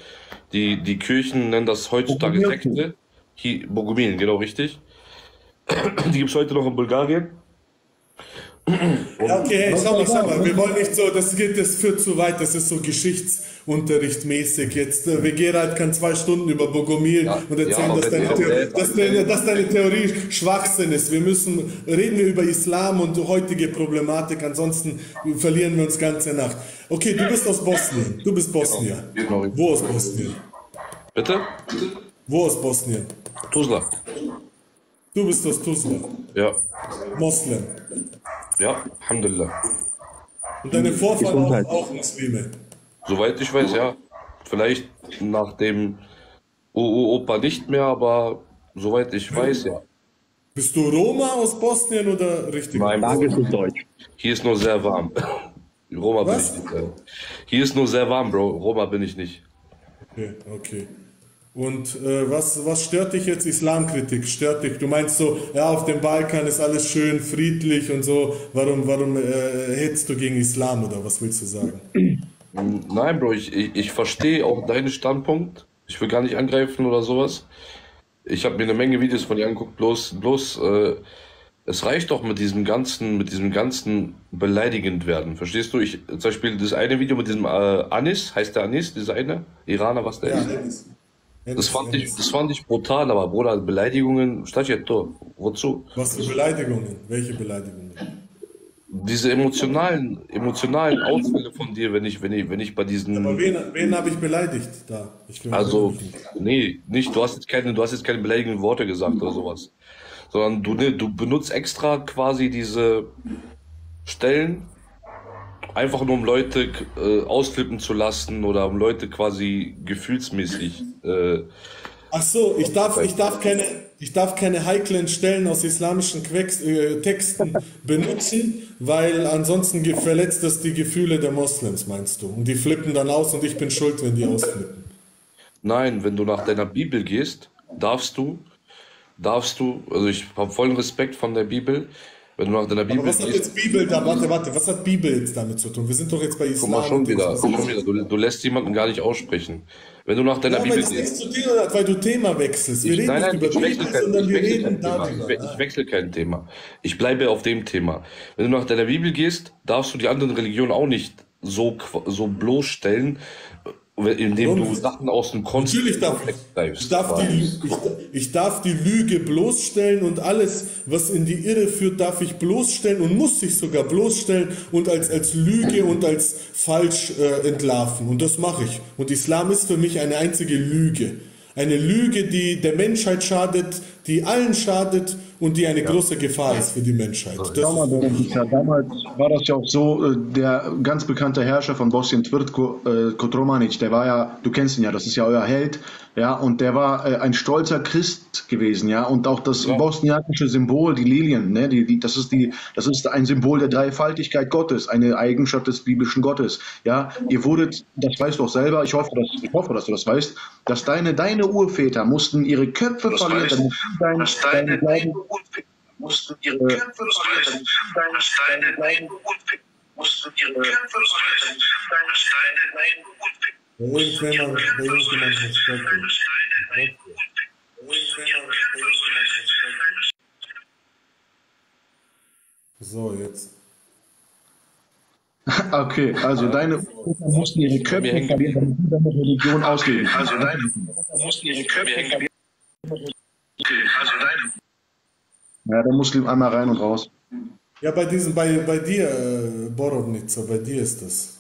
die, die Kirchen nennen das heutzutage Sekte. Bogumil, genau richtig. Die gibt es heute noch in Bulgarien. Ja, okay, hey, schau mal, schau mal, wir wollen nicht so, das geht, das führt zu weit, das ist so Geschichtsunterricht mäßig. Jetzt, äh, Gerald kann zwei Stunden über Bogomil ja, und erzählen, ja, dass, deine Theorie, dass, deine, dass deine Theorie Schwachsinn ist. Wir müssen, reden wir über Islam und heutige Problematik, ansonsten verlieren wir uns ganze Nacht. Okay, du bist aus Bosnien, du bist Bosnier. Genau. Wo aus Bosnien? Bitte? Wo aus Bosnien? Tuzla. Du bist aus Tuzla? Ja. Moslem? Ja, Alhamdulillah. Und deine Vorfahren auch, auch Muslime? Soweit ich weiß, ja. Vielleicht nach dem Opa nicht mehr, aber soweit ich weiß, ja. Bist du Roma aus Bosnien oder richtig? Nein, Frage ist Deutsch. Hier ist nur sehr warm. Roma Was? bin ich nicht. Hier ist nur sehr warm, Bro. Roma bin ich nicht. Okay, okay. Und äh, was, was stört dich jetzt Islamkritik? Stört dich? Du meinst so, ja, auf dem Balkan ist alles schön friedlich und so. Warum, warum äh, hetzt du gegen Islam oder was willst du sagen? Nein, Bro, ich, ich, ich verstehe auch deinen Standpunkt. Ich will gar nicht angreifen oder sowas. Ich habe mir eine Menge Videos von dir angeguckt, bloß, bloß äh, es reicht doch mit diesem ganzen, mit diesem ganzen beleidigend werden. Verstehst du? Ich zum Beispiel das eine Video mit diesem äh, Anis, heißt der Anis, dieser eine Iraner, was der ja, ist? Anis. Das fand, ich, das fand ich brutal, aber Bruder, Beleidigungen, Stadtjetto, wozu? Was für Beleidigungen? Welche Beleidigungen? Diese emotionalen, emotionalen Ausfälle von dir, wenn ich, wenn ich, wenn ich bei diesen. Aber wen, wen habe ich beleidigt da? Ich also, nee, nicht, du hast jetzt keine, du hast jetzt keine beleidigenden Worte gesagt oder sowas. Sondern du, ne, du benutzt extra quasi diese Stellen, Einfach nur um Leute äh, ausflippen zu lassen oder um Leute quasi gefühlsmäßig. Äh, Ach so, ich darf, ich darf keine, ich darf keine heiklen Stellen aus islamischen Quex, äh, Texten benutzen, weil ansonsten verletzt das die Gefühle der Moslems, meinst du? Und die flippen dann aus und ich bin schuld, wenn die ausflippen. Nein, wenn du nach deiner Bibel gehst, darfst du, darfst du, also ich habe vollen Respekt von der Bibel, wenn du nach deiner Bibel Aber was hat jetzt Bibel da, warte, warte, was hat Bibel jetzt damit zu tun? Wir sind doch jetzt bei Islam. Guck mal, schon wieder, schon wieder. Du, du, lässt jemanden gar nicht aussprechen. Wenn du nach deiner ja, Bibel gehst. nichts zu tun hat, weil du Thema wechselst. Wir ich, reden nein, nein, nicht über Bibel, kein, sondern wir reden darüber. Ich, ich wechsle kein Thema. Ich bleibe auf dem Thema. Wenn du nach deiner Bibel gehst, darfst du die anderen Religionen auch nicht so, so bloßstellen, indem du Sachen aus dem Kontext Natürlich darf ich, darf die, ich, ich, darf die Lüge bloßstellen und alles, was in die Irre führt, darf ich bloßstellen und muss sich sogar bloßstellen und als, als Lüge und als falsch äh, entlarven. Und das mache ich. Und Islam ist für mich eine einzige Lüge. Eine Lüge, die der Menschheit schadet, die allen schadet und die eine ja. große Gefahr ist für die Menschheit. Das damals, damals war das ja auch so, äh, der ganz bekannte Herrscher von Bosnien, Tvrtko äh, Kotromanic, der war ja, du kennst ihn ja, das ist ja euer Held, ja, und der war äh, ein stolzer Christ gewesen, ja, und auch das ja. bosniakische Symbol, die Lilien, ne, die, die, das ist die, das ist ein Symbol der Dreifaltigkeit Gottes, eine Eigenschaft des biblischen Gottes, ja. Ihr wurdet, das weißt du auch selber, ich hoffe, dass, ich hoffe, dass du das weißt, dass deine, deine Urväter mussten ihre Köpfe das verlieren, damit dein, deine, deine mussten ihre Köpfe verlieren, deine Steine, deine mussten ihre Köpfe verlieren, deine Steine, deine Irgendjemand, irgendjemand hat sprechen. So, jetzt. Okay, also deine mussten ihre Köpfe verlieren, damit Religion ausleben. Also deine mussten ihre Köpfe verlieren. Also deine ja, der Muslim einmal rein und raus. Ja, bei diesem, bei, bei dir, äh, Borovnica, bei dir ist das.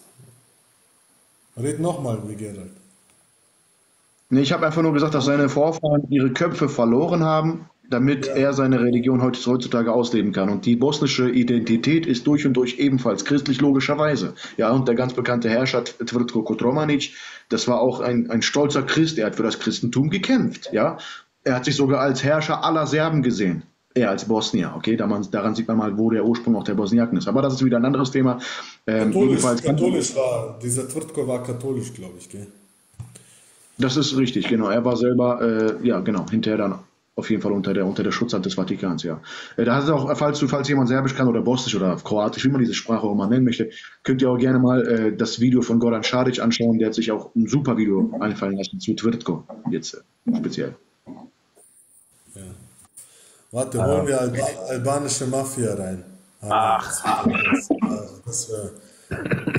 Red nochmal, wie Gerald. Nee, ich habe einfach nur gesagt, dass seine Vorfahren ihre Köpfe verloren haben, damit ja. er seine Religion heutzutage ausleben kann. Und die bosnische Identität ist durch und durch ebenfalls christlich logischerweise. Ja, und der ganz bekannte Herrscher Tvrtko Kotromanic, das war auch ein, ein stolzer Christ, er hat für das Christentum gekämpft. Ja, er hat sich sogar als Herrscher aller Serben gesehen. Eher als Bosnier, okay? Da man, daran sieht man mal, wo der Ursprung auch der Bosniaken ist. Aber das ist wieder ein anderes Thema. Ähm, Katholisch, katholisch war, dieser Tvrtko war katholisch, glaube ich, gell? Das ist richtig, genau. Er war selber, äh, ja, genau, hinterher dann auf jeden Fall unter der, unter der Schutzhand des Vatikans, ja. Äh, da hat es auch, falls, falls jemand Serbisch kann oder Bosnisch oder Kroatisch, wie man diese Sprache auch immer nennen möchte, könnt ihr auch gerne mal äh, das Video von Goran Šarić anschauen. Der hat sich auch ein super Video einfallen lassen zu Tvrtko, jetzt äh, speziell. Warte, holen wir Alba albanische Mafia rein. Ach. Das wäre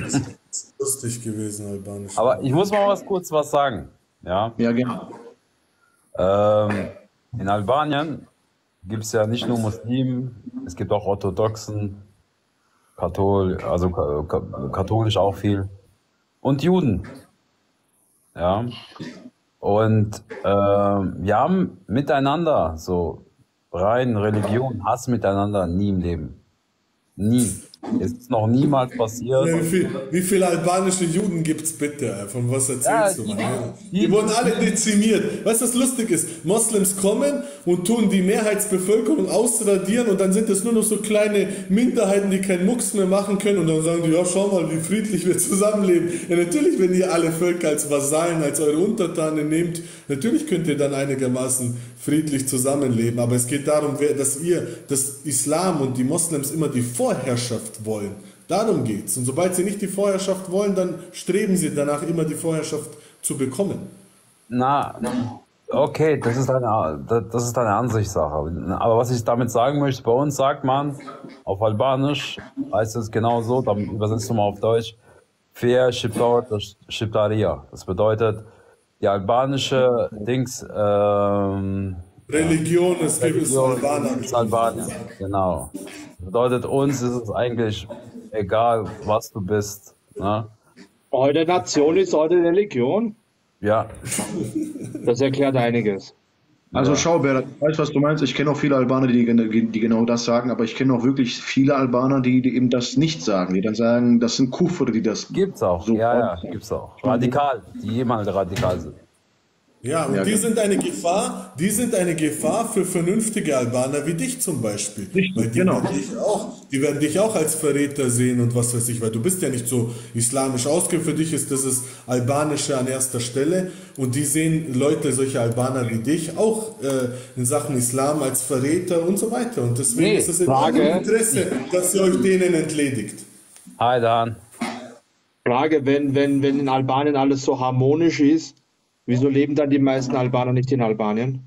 das wär lustig gewesen, albanische Aber ich muss mal was kurz was sagen. Ja. Ja, gerne. Ähm, in Albanien gibt es ja nicht nur Muslimen, es gibt auch Orthodoxen, Kathol, also ka- ka- katholisch auch viel und Juden. Ja. Und ähm, wir haben miteinander so rein Religion, Hass miteinander nie im Leben. Nie. Es ist noch niemals passiert. Ja, wie, viel, wie viele albanische Juden gibt es bitte? Von was erzählst Ja, du? die- die- Die wurden alle dezimiert. Weißt du, was lustig ist? Moslems kommen und tun die Mehrheitsbevölkerung ausradieren und dann sind es nur noch so kleine Minderheiten, die keinen Mucks mehr machen können und dann sagen die, ja, schau mal, wie friedlich wir zusammenleben. Ja, natürlich, wenn ihr alle Völker als Vasallen, als eure Untertanen nehmt, natürlich könnt ihr dann einigermaßen friedlich zusammenleben. Aber es geht darum, dass ihr, dass Islam und die Moslems immer die Vorherrschaft wollen. Darum geht's. Und sobald sie nicht die Vorherrschaft wollen, dann streben sie danach immer die Vorherrschaft zu bekommen. Na, okay, das ist deine, das ist deine Ansichtssache. Aber was ich damit sagen möchte, bei uns sagt man auf Albanisch, heißt es genau so, dann übersetzt du mal auf Deutsch, Fair Shiptar Shiptaria. Das bedeutet, die albanische Dings, ähm, Religion ist gewiss Albaner. ist Albanien, genau. Das bedeutet, uns ist es eigentlich egal, was du bist. Ne? Eure Nation ist eure Religion. Ja, Das erklärt einiges. Also schau, Bernhard, ich weiß, was du meinst. Ich kenne auch viele Albaner, die, die, genau das sagen, aber ich kenne auch wirklich viele Albaner, die, die eben das nicht sagen. Die dann sagen, das sind Kuffer, die das gibt's auch. So ja, ja, gibt's auch. Radikal, die jemand radikal sind. Ja, und Ja, die genau. sind eine Gefahr, die sind eine Gefahr für vernünftige Albaner wie dich zum Beispiel. Richtig, weil die genau. werden dich auch, die werden dich auch als Verräter sehen und was weiß ich, weil du bist ja nicht so islamisch ausgeführt. Für dich ist das das Albanische an erster Stelle und die sehen Leute, solche Albaner wie dich, auch äh, in Sachen Islam als Verräter und so weiter. Und deswegen Nee, ist es in Frage. eurem Interesse, dass ihr euch denen entledigt. Hi Dan. Frage, wenn, wenn, wenn in Albanien alles so harmonisch ist, wieso leben dann die meisten Albaner nicht in Albanien?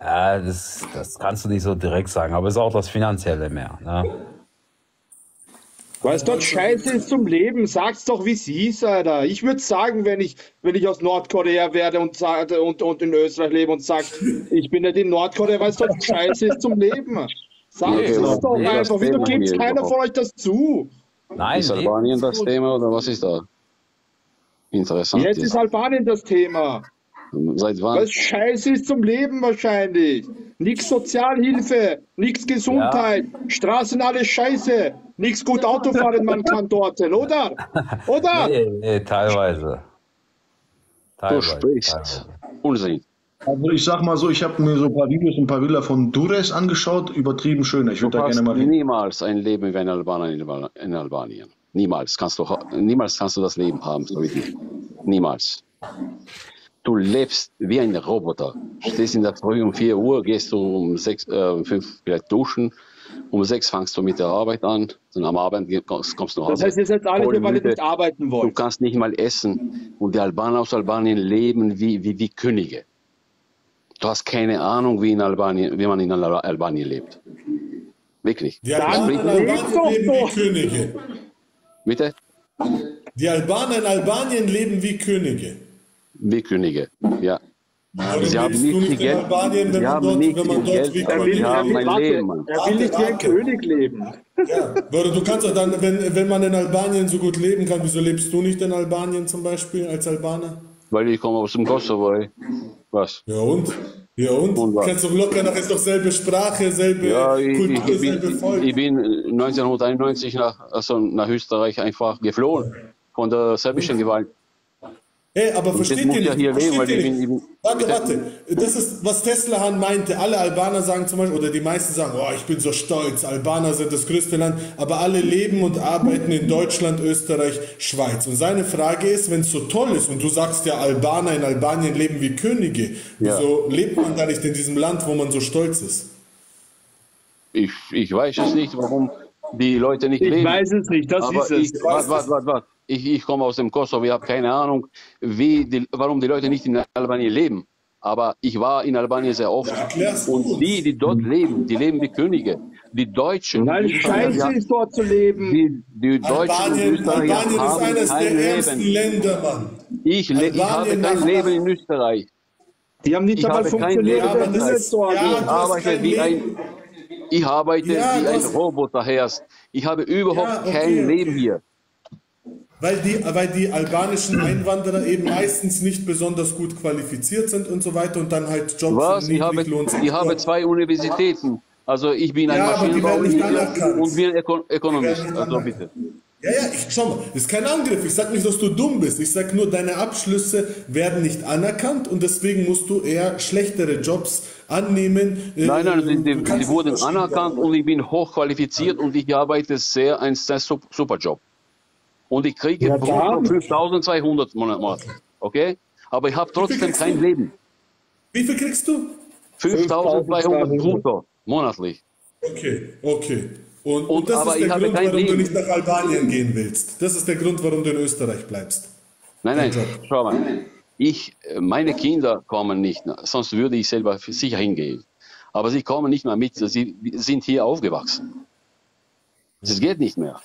Ja, das, das kannst du nicht so direkt sagen, aber es ist auch das Finanzielle mehr. Ne? Weil es dort scheiße ist zum Leben. Sag's doch, wie es ist, Alter. Ich würde sagen, wenn ich, wenn ich aus Nordkorea werde und, und, und in Österreich lebe und sag, ich bin nicht in Nordkorea, weil es dort scheiße ist zum Leben. Es was- doch nee, einfach. Wieso gibt keiner von euch das zu? Nein, Ist nee, Albanien das Thema oder was ist da? Interessant. Jetzt ist Albanien das Thema. Seit wann? Es scheiße ist zum Leben wahrscheinlich. Nix Sozialhilfe, nix Gesundheit, Straßen alles scheiße, nix gut Auto fahren man kann dort, oder? Oder? nee, nee, teilweise. Du Teilweise, sprichst teilweise. Unsinn. Also ich sag mal so, ich habe mir so ein paar Videos und ein paar Bilder von Dures angeschaut, übertrieben schön. Ich Du würde da gerne mal hin. niemals ein Leben wie ein Albaner in, Alba- in Albanien. Niemals kannst du niemals kannst du das Leben haben, so wie die. Niemals. Du lebst wie ein Roboter. Stehst in der Früh um 4 Uhr, gehst du um 6, äh, 5 vielleicht duschen. Um 6 fängst du mit der Arbeit an. Und am Abend kommst kommst du nach Das Hause. heißt, ihr seid alle weil ihr nicht arbeiten Du wollt. kannst nicht mal essen. Und die Albaner aus Albanien leben wie, wie, wie Könige. Du hast keine Ahnung, wie, in Albanien, wie man in Al- Albanien lebt. Wirklich. Die Albaner in Albanien leben wie Könige. Bitte? Die Albaner in Albanien leben wie Könige. Wie Könige. Ja. Warum Sie haben du nicht viel Geld. Albanien, Sie haben dort, nicht viel Geld. wie aber Sie haben ein Leben, er will nicht wie ein König leben. Ja, du kannst dann, wenn, wenn man in Albanien so gut leben kann, wieso lebst du nicht in Albanien zum Beispiel als Albaner? Weil ich komme aus dem Kosovo, ey. Was? Ja und? Ja und? Und was? Kennst doch locker nach, ist doch selbe Sprache, selbe Ja, ich, Kultur, ich, selbe bin, Volk. ich bin 1991 nach, also nach Österreich einfach geflohen von der serbischen Gewalt. Hey, aber Und versteht ihr ja nicht? Versteht ihr ich nicht? bin- Warte, warte. Das ist, was Teslahan meinte. Alle Albaner sagen zum Beispiel, oder die meisten sagen, oh, ich bin so stolz, Albaner sind das größte Land, aber alle leben und arbeiten in Deutschland, Österreich, Schweiz. Und seine Frage ist, wenn es so toll ist, und du sagst ja, Albaner in Albanien leben wie Könige, Ja. wieso lebt man da nicht in diesem Land, wo man so stolz ist? Ich, ich weiß es nicht, warum die Leute nicht Ich leben. weiß es nicht, das Aber ist es. ich, warte, warte, warte, warte. Ich, ich komme aus dem Kosovo, ich habe keine Ahnung, wie die, warum die Leute nicht in Albanien leben. Aber ich war in Albanien sehr oft. Und die, die dort leben, die leben wie Könige. Die Deutschen, die, scheiße ist dort zu leben. die, die Deutschen und Albanien, Österreicher Albanien ist haben eines kein der ärmsten Leben. Länder, Mann. Ich, le ich habe Albanien kein nach- Leben in Österreich. Die haben nicht Ich einmal habe kein Leben. Ja, aber das ist- dort. ja, Ich arbeite wie ein, ich arbeite Ja, wie ein hast- Roboter herrscht. Ich habe überhaupt Ja, okay, kein okay. Leben hier. Weil die, weil die albanischen Einwanderer eben meistens nicht besonders gut qualifiziert sind und so weiter und dann halt Jobs Was? Ich habe, ich habe zwei Universitäten. Also ich bin ein Ja, Maschinenbauingenieur und bin Öko Ökonomist. Also bitte. Ja, ja, ich, schau mal, das ist kein Angriff. Ich sag nicht, dass du dumm bist. Ich sag nur, deine Abschlüsse werden nicht anerkannt und deswegen musst du eher schlechtere Jobs annehmen. Äh, Nein, nein, die, die, die wurden anerkannt und ich bin hochqualifiziert und ich arbeite sehr, ein sehr sup- super Job. Und ich kriege Ja, brutto dann. 5200 Monat, okay? Aber ich habe trotzdem kein du? Leben. Wie viel kriegst du? 5200 brutto monatlich. Okay, okay. Und, Und- und das aber ist der Grund, warum du Leben. nicht nach Albanien gehen willst. Das ist der Grund, warum du in Österreich bleibst. Nein, nein, schau mal. Ich, äh, meine Kinder kommen nicht, sonst würde ich selber sicher hingehen. Aber sie kommen nicht mehr mit, sie sind hier aufgewachsen. Das geht nicht mehr.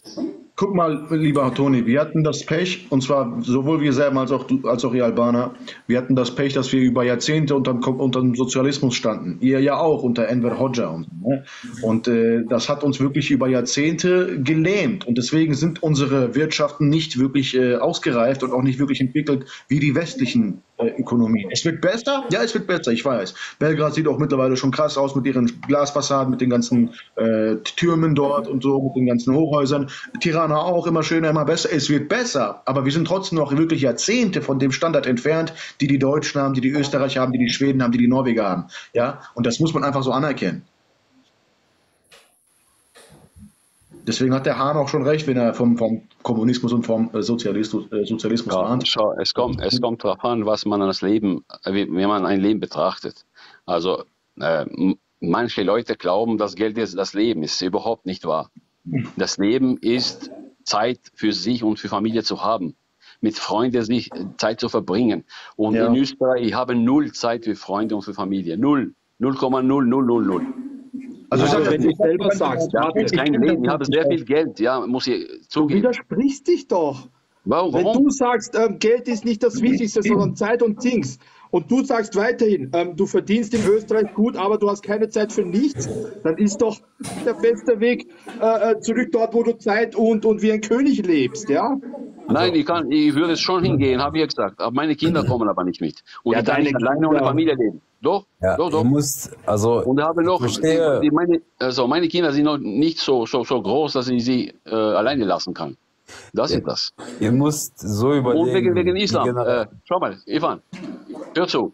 Guck mal, lieber Toni, wir hatten das Pech, und zwar sowohl wir selber als auch, als auch ihr Albaner, wir hatten das Pech, dass wir über Jahrzehnte unter, dem Sozialismus standen. Ihr ja auch unter Enver Hoxha. Und, ne? und äh, das hat uns wirklich über Jahrzehnte gelähmt. Und deswegen sind unsere Wirtschaften nicht wirklich äh, ausgereift und auch nicht wirklich entwickelt wie die westlichen äh, Ökonomien. Es wird besser? Ja, es wird besser, ich weiß. Belgrad sieht auch mittlerweile schon krass aus mit ihren Glasfassaden, mit den ganzen äh, Türmen dort und so, mit den ganzen Hochhäusern. Tirana auch immer schöner, immer besser. Es wird besser, aber wir sind trotzdem noch wirklich Jahrzehnte von dem Standard entfernt, die die Deutschen haben, die die Österreicher haben, die die Schweden haben, die die Norweger haben. Ja, und das muss man einfach so anerkennen. Deswegen hat der Hahn auch schon recht, wenn er vom, vom Kommunismus und vom äh, Sozialismus, äh, Sozialismus Ja, warnt. schau, es kommt, es kommt darauf an, was man als Leben, wie, wie man ein Leben betrachtet. Also äh, manche Leute glauben, das Geld ist das Leben. Ist überhaupt nicht wahr. Das Leben ist Zeit für sich und für Familie zu haben, mit Freunden sich äh, Zeit zu verbringen. Und Ja. in Österreich ich habe null Zeit für Freunde und für Familie. Null. 0,0000. Also ich Aber sag, wenn du selber sagst, Ja, ist kein Leben. Ich habe sehr viel Geld, ja, muss ich du zugeben. widersprichst dich doch. Warum? Wenn du sagst, ähm, Geld ist nicht das Wichtigste, sondern Zeit und Dings, und du sagst weiterhin, ähm, du verdienst in Österreich gut, aber du hast keine Zeit für nichts, dann ist doch der beste Weg äh, äh, zurück dort, wo du Zeit und, und wie ein König lebst, ja? Nein, ich, kann, ich würde schon hingehen, habe ich ja gesagt. Aber meine Kinder kommen aber nicht mit. Und Ja, ich kann deine nicht alleine ohne Kinder- Familie leben. Doch, Ja, doch, du doch. musst, also, Und habe noch, verstehe. die, meine, also meine Kinder sind noch nicht so, so, so groß, dass ich sie äh, alleine lassen kann. Das ist das. ihr müsst so überlegen. Und wegen, wegen Islam. Äh, schau mal, Ivan, hör zu.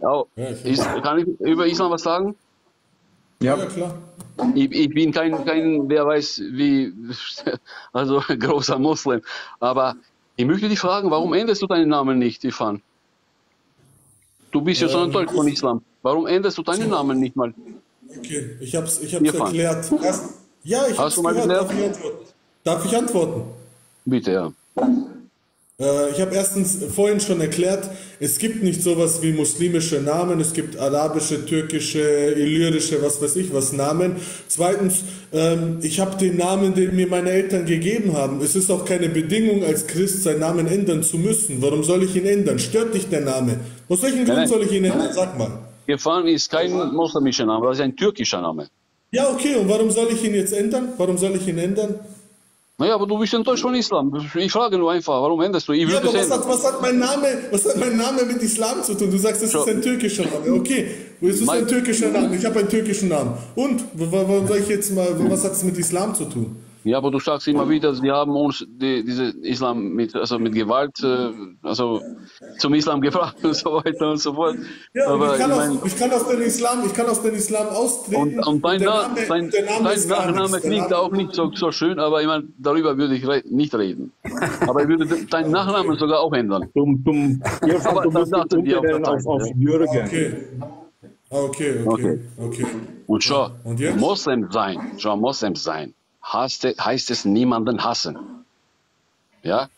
Oh, ist, kann ich über Islam was sagen? ja, Ja, klar. Ich, ich bin kein, kein, wer weiß wie, also großer Muslim. Aber ich möchte dich fragen, warum änderst du deinen Namen nicht, Ivan? Du bist ja so Ähm, enttäuscht von Islam. Warum änderst du deinen Namen nicht mal? Okay, ich hab's, ich hab's Irfan. erklärt. Erst, ja, ich Hast hab's du mal gehört. erklärt? Darf ich antworten? Bitte, ja. Äh, ich habe erstens vorhin schon erklärt, es gibt nicht sowas wie muslimische Namen, es gibt arabische, türkische, illyrische, was weiß ich was Namen. Zweitens, ähm, ich habe den Namen, den mir meine Eltern gegeben haben. Es ist auch keine Bedingung, als Christ seinen Namen ändern zu müssen. Warum soll ich ihn ändern? Stört dich der Name? Aus welchem Grund soll ich ihn ändern? Sag mal. Gefallen ist kein muslimischer Name, das ist ein türkischer Name. Ja, okay, und warum soll ich ihn jetzt ändern? Warum soll ich ihn ändern? Naja, aber du bist enttäuscht von Islam. Ich frage nur einfach, warum änderst du? Ich Ja, aber was hat, was hat mein Name, was hat mein Name mit Islam zu tun? Du sagst, es So. ist ein türkischer Name. Okay, es ist ein türkischer Name. Ich habe einen türkischen Namen. Und wa- wa- warum soll ich jetzt mal, was hat es mit Islam zu tun? Ja, aber du sagst immer wieder, sie haben uns die, diese Islam mit, also mit Gewalt, äh, also zum Islam gebracht und so weiter und so fort. Ja, aber ich, kann ich aus, mein, ich kann aus dem Islam, ich kann aus dem Islam austreten. und, und dein, Name, dein, der Name dein gar Nachname klingt Name- auch nicht so, so schön, aber ich meine, darüber würde ich re nicht reden. Aber ich würde deinen Nachnamen sogar auch ändern. Zum, zum, Aber du das musst auf auf, auf Jürgen. Okay. Okay, okay, Okay. okay. Und schon, Und? Moslem sein, schon Moslem sein, heißt, heißt es niemanden hassen. Ja?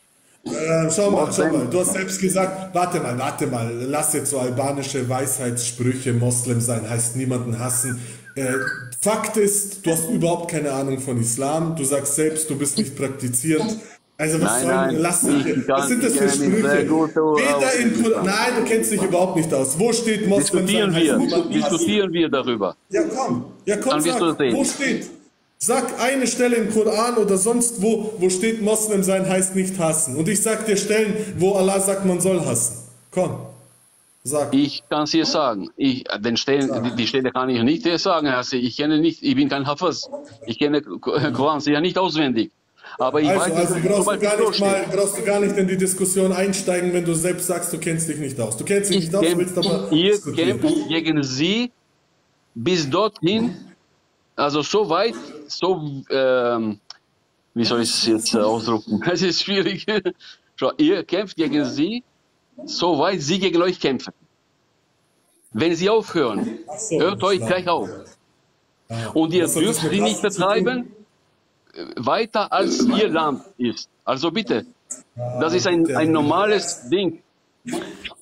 Äh, schau mal, schau mal, du hast selbst gesagt, warte mal, warte mal, lass jetzt so albanische Weisheitssprüche, Moslem sein heißt niemanden hassen. Äh, Fakt ist, du hast überhaupt keine Ahnung von Islam, du sagst selbst, du bist nicht praktizierend. Also was Nein, soll, nein, lass ich dich, kann- was sind das für mich Sprüche? Weder in Kur Nein, du kennst dich überhaupt nicht aus. Wo steht Moslem Diskutieren sein wir, diskutieren wir darüber. Ja, komm. Ja, komm, Dann wirst sag, du sehen. wo steht? Sag eine Stelle im Koran oder sonst wo, wo steht Moslem sein heißt nicht hassen. Und ich sag dir Stellen, wo Allah sagt, man soll hassen. Komm. Sag. Ich kann es dir sagen. Ich, den Stellen, die, die Stelle kann ich nicht dir sagen. Also ich kenne nicht, ich bin kein Hafiz. Ich kenne Koran sicher nicht auswendig. Aber ich Also, weiß, also brauchst, du gar nicht mal, brauchst du gar nicht in die Diskussion einsteigen, wenn du selbst sagst, du kennst dich nicht aus. Du kennst dich Ich nicht aus, willst aber ihr kämpft gegen sie bis dorthin, also so weit, so, ähm, wie soll ich es jetzt äh, ausdrücken? Es ist schwierig. Schau, ihr kämpft gegen sie, so weit sie gegen euch kämpfen. Wenn sie aufhören, hört euch gleich auf. Und ihr dürft sie nicht betreiben, äh, weiter als ihr Land ist. Also bitte, das ist ein, ein normales Ding.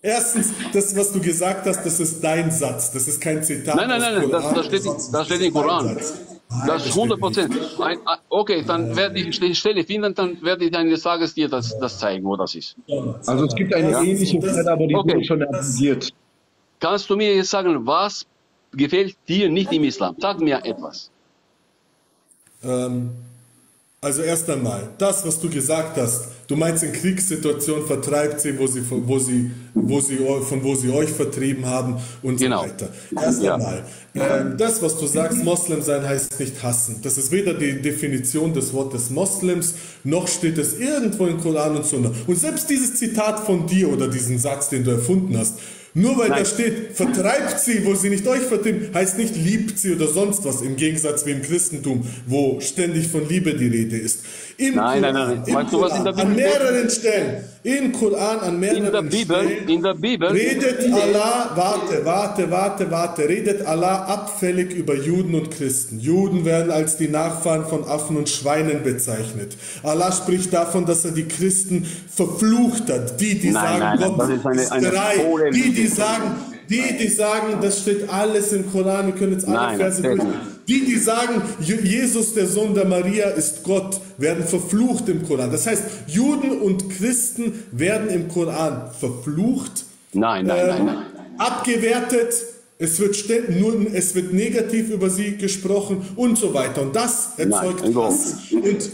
Erstens, das, was du gesagt hast, das ist dein Satz. Das ist kein Zitat. Nein, nein, nein, nein, das, das, steht, das steht im Koran. Das ist 100 Prozent. Okay, dann werde ich die Stelle finden, dann werde ich eines Tages dir das, das zeigen, wo das ist. Also es gibt eine Ja. ähnliche Quelle, aber die Okay. wurde schon erwähnt. Kannst du mir jetzt sagen, was gefällt dir nicht im Islam? Sag mir etwas. Ähm, also erst einmal, das, was du gesagt hast, du meinst in Kriegssituationen vertreibt sie, wo sie, von, wo sie, wo sie, von wo sie euch vertrieben haben und Genau. so weiter. Erst Ja. einmal, ähm, das, was du sagst, Moslem sein heißt nicht hassen. Das ist weder die Definition des Wortes Moslems, noch steht es irgendwo im Koran und Sunna. Und selbst dieses Zitat von dir oder diesen Satz, den du erfunden hast, nur weil da Nein. steht, vertreibt sie, wo sie nicht euch vertrieben, heißt nicht liebt sie oder sonst was, im Gegensatz wie im Christentum, wo ständig von Liebe die Rede ist. Im Nein, nein, Koran, nein. Weißt du, was in der an Bibel steht? mehreren Stellen, im Koran an mehreren In der Bibel, Stellen, in der Bibel, redet Allah, warte, warte, warte, warte, redet Allah abfällig über Juden und Christen. Juden werden als die Nachfahren von Affen und Schweinen bezeichnet. Allah spricht davon, dass er die Christen verflucht hat. Die, die Nein, sagen, nein, nein, Gott das ist eine- ist eine drei. Die, die sagen, die, die sagen, das steht alles im Koran, wir können jetzt alle Nein, Verse durch. Die, die sagen, Je- Jesus, der Sohn der Maria, ist Gott, werden verflucht im Koran. Das heißt, Juden und Christen werden im Koran verflucht, nein, nein, nein, ähm, nein. abgewertet, es wird, nur, es wird negativ über sie gesprochen und so weiter. Und das erzeugt Nein, Hass. Und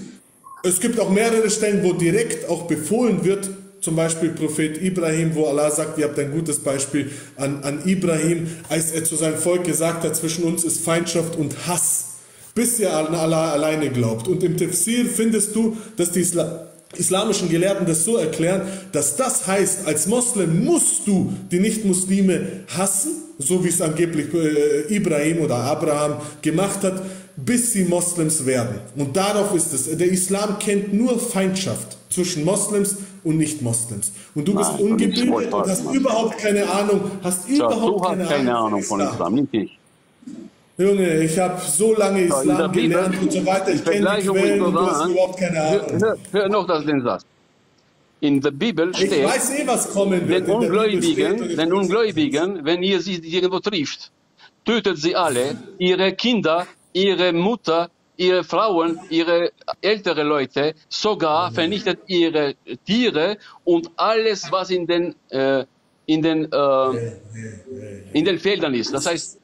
es gibt auch mehrere Stellen, wo direkt auch befohlen wird, zum Beispiel Prophet Ibrahim, wo Allah sagt, ihr habt ein gutes Beispiel an, an Ibrahim, als er zu seinem Volk gesagt hat, zwischen uns ist Feindschaft und Hass, bis ihr an Allah alleine glaubt. Und im Tafsir findest du, dass die Isla islamischen Gelehrten das so erklären, dass das heißt, als Moslem musst du die Nicht-Muslime hassen, so wie es angeblich äh, Ibrahim oder Abraham gemacht hat, bis sie Moslems werden. Und darauf ist es. Der Islam kennt nur Feindschaft zwischen Moslems und Nicht-Moslems. Und du bist Nein, ungebildet und hast überhaupt keine Ahnung, hast Schau, überhaupt du keine, hast keine Ahnung von Islam, nicht ich. Junge, ich habe so lange Islam Bibel, gelernt und so weiter. Ich kenne die Quellen und du hast Koran, überhaupt keine Ahnung. hör, hör noch das den Satz. In der Bibel Ich steht, weiß eh, was kommen den wird. Steht Ungläubigen, ich den Ungläubigen, wenn ihr sie irgendwo trifft, tötet sie alle, ihre Kinder, ihre Mutter, ihre Frauen, ihre ältere Leute, sogar vernichtet ihre Tiere und alles, was in den, äh, in den, äh, in den Feldern ist. Das heißt,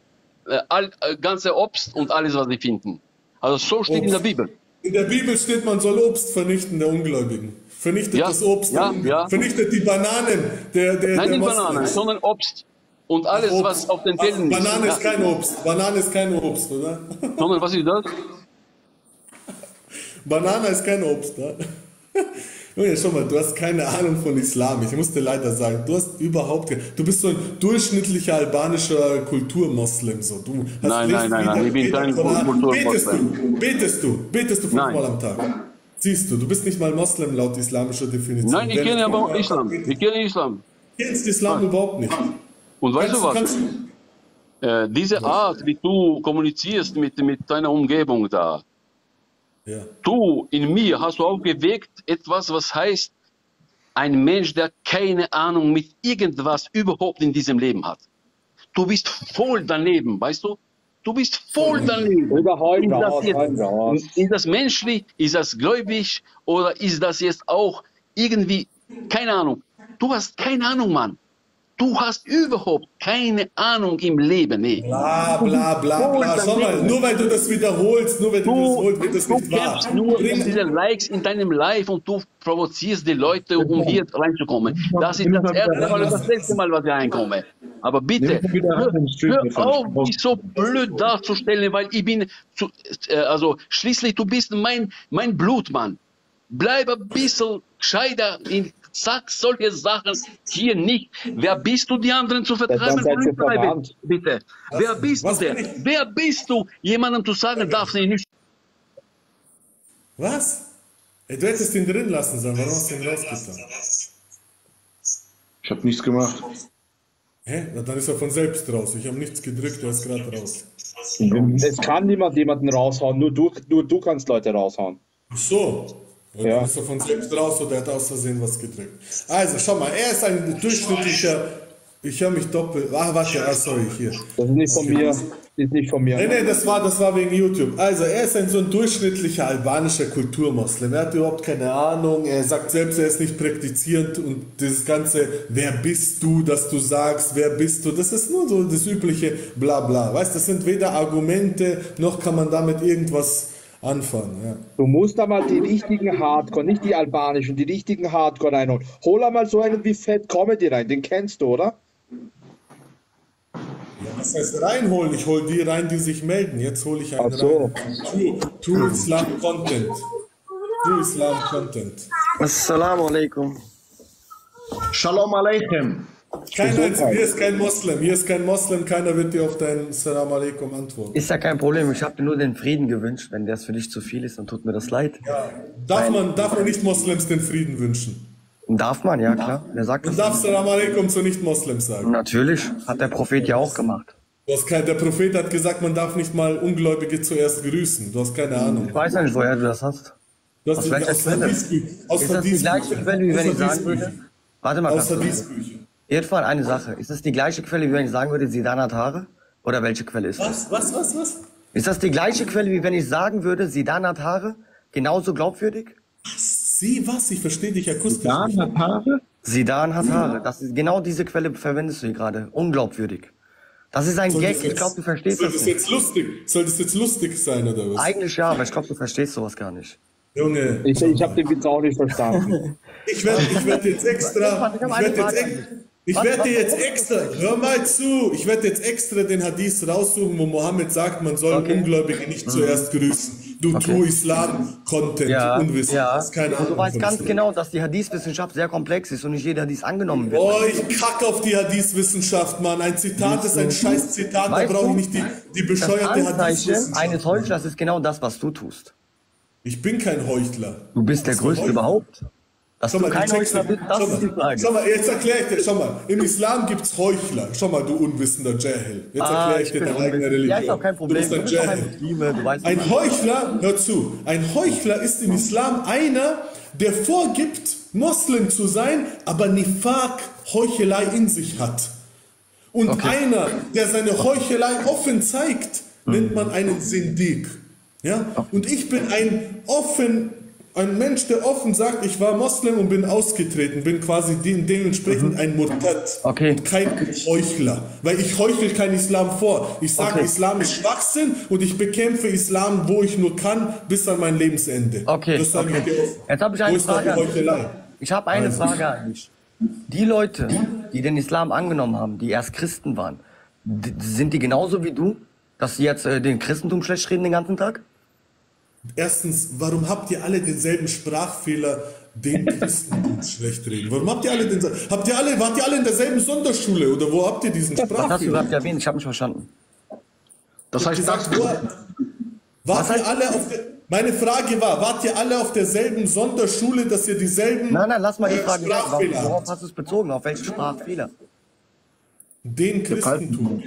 äh, all, äh, ganze Obst und alles, was sie finden. Also so steht in der Bibel. In der Bibel steht, man soll Obst vernichten der Ungläubigen. Vernichtet Ja, das Obst, ja, ja. vernichtet die Bananen der, der, Nein, der nicht. Bananen, sondern Obst. Und alles, Obst. was auf den Feldern ist. Banane ist kein Obst. Banane ist kein Obst, oder? Sondern was ist das? Banane ist kein Obst. Ne? Junge, schau mal, du hast keine Ahnung von Islam. Ich muss dir leider sagen, du hast überhaupt keine, Du bist so ein durchschnittlicher albanischer Kulturmoslem. So. Du hast Nein, nein, nein, nein, ich bin kein Koran. Betest Kulturmoslem. du, betest du, betest du fünfmal Nein. am Tag. Siehst du, du bist nicht mal Moslem laut islamischer Definition. Nein, ich Wenn kenne aber auch Islam. Ich kenne Islam. Du kennst Islam überhaupt nicht. Und weißt du was? Kannst, Äh, diese Art, wie du kommunizierst mit, mit deiner Umgebung da, ja. du in mir hast du auch geweckt etwas, was heißt, ein Mensch, der keine Ahnung mit irgendwas überhaupt in diesem Leben hat. Du bist voll daneben, weißt du? Du bist voll daneben. Überhaupt Ist das, jetzt, ist das menschlich? Ist das gläubig? Oder ist das jetzt auch irgendwie, keine Ahnung. Du hast keine Ahnung, Mann. Du hast überhaupt keine Ahnung im Leben, nee. Bla bla bla bla. Schau mal, nur weil du das wiederholst, nur weil du, das wiederholst, wird das Du nicht wahr. kämpfst nur Bring- diese Likes in deinem Live und du provozierst die Leute, um hier reinzukommen. Das ist das erste Mal und das letzte Mal, was wir reinkommen. Aber bitte, hör, ich auf, dich so blöd darzustellen, weil ich bin, zu, äh, also schließlich, du bist mein, mein Blutmann. Bleib ein bisschen gescheiter, in, sag solche Sachen hier nicht. Wer bist du, die anderen zu vertreiben? Bleiben. Bitte. Wer bist was du denn? Wer bist du, jemandem zu sagen, darfst du nicht Was? Ey, du hättest ihn drin lassen sollen. Warum hast du ihn rausgetan? Ich habe nichts gemacht. Hä? Na, dann ist er von selbst raus. Ich habe nichts gedrückt, er ist gerade raus. Es kann niemand jemanden raushauen, nur du, nur du kannst Leute raushauen. Ach so. Ja. Ja. Ist er von selbst raus oder er hat aus Versehen was gedrückt. Also, schau mal, er ist ein durchschnittlicher. Ich höre mich doppelt. Ah, warte, ah, sorry, hier. Das ist nicht von mir. Ist nicht von mir. Nee, nee, das war, das war wegen YouTube. Also, er ist ein so ein durchschnittlicher albanischer Kulturmoslem. Er hat überhaupt keine Ahnung. Er sagt selbst, er ist nicht praktizierend und dieses ganze, wer bist du, dass du sagst, wer bist du, das ist nur so das übliche Blabla. Weißt, das sind weder Argumente, noch kann man damit irgendwas anfangen. Ja. Du musst da mal die richtigen Hardcore, nicht die albanischen, die richtigen Hardcore reinholen. Hol einmal so einen wie Fat Comedy rein, den kennst du, oder? Was heißt reinholen? Ich hole die rein, die sich melden. Jetzt hole ich einen Ach so. rein. True, True Islam Content. True Islam Content. Assalamu alaikum. Shalom Aleichem. Kein einziger, hier ist kein Moslem, hier ist kein Moslem, keiner wird dir auf dein Salam Alaikum antworten. Ist ja kein Problem, ich habe dir nur den Frieden gewünscht. Wenn das für dich zu viel ist, dann tut mir das leid. Darf man, darf man nicht Moslems den Frieden wünschen? Darf man, ja klar. Wer sagt Man das? darf Salam Alaikum zu Nicht-Moslems sagen. Natürlich, hat der Prophet ja auch gemacht. Du hast kein, der Prophet hat gesagt, man darf nicht mal Ungläubige zuerst grüßen. Du hast keine Ahnung. Ich weiß ja nicht, woher du das hast. Du hast Aus welcher Quelle? Aus Ist das die gleiche. Quelle, wie wenn Aus ich sagen würde? Warte mal Aus. Hadithbüchern. Jedenfalls eine Sache. Ist das die gleiche Quelle, wie wenn ich sagen würde, Sidan hat Haare? Oder welche Quelle ist das? Was, was, was, was? Ist das die gleiche Quelle, wie wenn ich sagen würde, Sidan hat Haare? Genauso glaubwürdig? Sie, was? Ich verstehe dich akustisch. Dan nicht. hat Haare? Sidan hat Haare. Das ist genau diese Quelle verwendest du hier gerade. Unglaubwürdig. Das ist ein Soll Gag. das Ich jetzt- glaube, du verstehst soll das das nicht. jetzt lustig? Soll das jetzt lustig sein oder was? Eigentlich ja, aber ich glaube, du verstehst sowas gar nicht. Junge, Ich, ich habe den Witz auch nicht verstanden. ich werde ich werd jetzt extra, Ich ich werde jetzt, Ich Was- werd was- dir jetzt extra, hör mal zu, ich werde jetzt extra den Hadith raussuchen, wo Mohammed sagt, man soll Okay. Ungläubige nicht zuerst grüßen. Du True Islam Content, Ja, Unwissen, ja. hast keine Und Ahnung. du weißt ganz Islam. genau, dass die Hadith-Wissenschaft sehr komplex ist und nicht jeder Hadith angenommen wird. Oh, ich kack auf die Hadith-Wissenschaft, Mann. Ein Zitat ist ein scheiß Zitat, da Weißt brauche ich nicht die, die Das bescheuerte Hadith-Wissenschaft. eines Heuchlers ist genau das, was du tust. Ich bin kein Heuchler. Du bist der Größte überhaupt. Dass Schau du mal, kein Heuchler bist, das schau, ist die Frage. schau mal, jetzt erkläre ich dir, schau mal, im Islam gibt es Heuchler. Schau mal, du unwissender Jahil. Jetzt Ah, erkläre ich ich dir deine eigene. Religion. Ja, ist auch kein Problem. Du bist ein ein. Muslime, du weißt Ein. Heuchler, hör zu, ein Heuchler ist im Islam einer, der vorgibt, Moslem zu sein, aber Nifaq, Heuchelei in sich hat. Und einer, der seine Heuchelei offen zeigt, nennt man einen Sindik. Ja? Und ich bin ein offen, ein Mensch, der offen sagt, ich war Moslem und bin ausgetreten, bin quasi de dementsprechend ein Murtad Okay. und kein Heuchler. Weil ich heuchel kein Islam vor. Ich sage, Okay. Islam ist Schwachsinn und ich bekämpfe Islam, wo ich nur kann, bis an mein Lebensende. Okay, das sage okay. ich dir offen. Jetzt habe ich eine Frage. Ich habe eine Also. Frage an dich. Die Leute, die den Islam angenommen haben, die erst Christen waren, sind die genauso wie du, dass sie jetzt äh, den Christentum schlecht reden den ganzen Tag? Erstens, warum habt ihr alle denselben Sprachfehler, den Christen schlecht reden? Warum habt ihr alle den, habt ihr alle, wart ihr alle in derselben Sonderschule oder wo habt ihr diesen Was hast du Sprachfehler? überhaupt erwähnt? Ich habe nicht verstanden. Das Ich heißt, gesagt, das, wo, wart ihr alle auf der, meine Frage war, wart ihr alle auf derselben Sonderschule, dass ihr dieselben Nein, nein, lass mal die äh, Frage. Warum, Sprachfehler worauf hast du es bezogen? Auf welchen Sprachfehler? Den Christentum.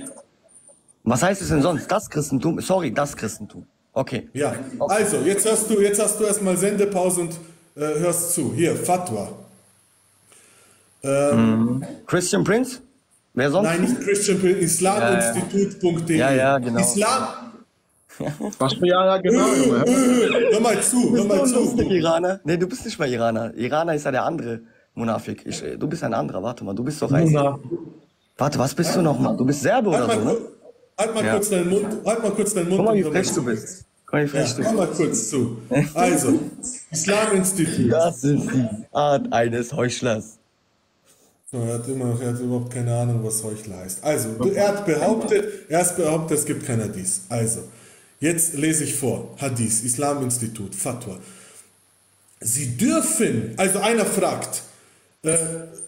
Was heißt es denn sonst? Das Christentum? Sorry, das Christentum. Okay. Ja, also, jetzt hast du, jetzt hast du erstmal Sendepause und äh, hörst zu. Hier, Fatwa. Ähm, Christian Prince? Wer sonst? Nein, nicht Christian Prince, islaminstitut.de. Ja, ja, genau. Islam. was für ja, genau. Junge. Hör mal zu, hör mal Du bist zu. Iraner. Nee, du bist nicht mal Iraner. Iraner ist ja der andere Munafik. Ich, äh, du bist ein anderer. Warte mal, du bist doch ein. Warte, was bist du noch mal? Du bist Serbe oder so, ne? Halt mal Ja. kurz deinen Mund, halt mal kurz deinen Mund. Guck mal, wie frech du bist. Guck mal, wie frech Ja, du bist. mal kurz zu. Also, Islaminstitut. Das ist die Art eines Heuchlers. So, er, hat immer noch, er hat überhaupt keine Ahnung, was Heuchler heißt. Also, er hat behauptet, er hat behauptet, es gibt kein Hadith. Also, jetzt lese ich vor. Hadith, Islaminstitut, Fatwa. Sie dürfen, also einer fragt, äh,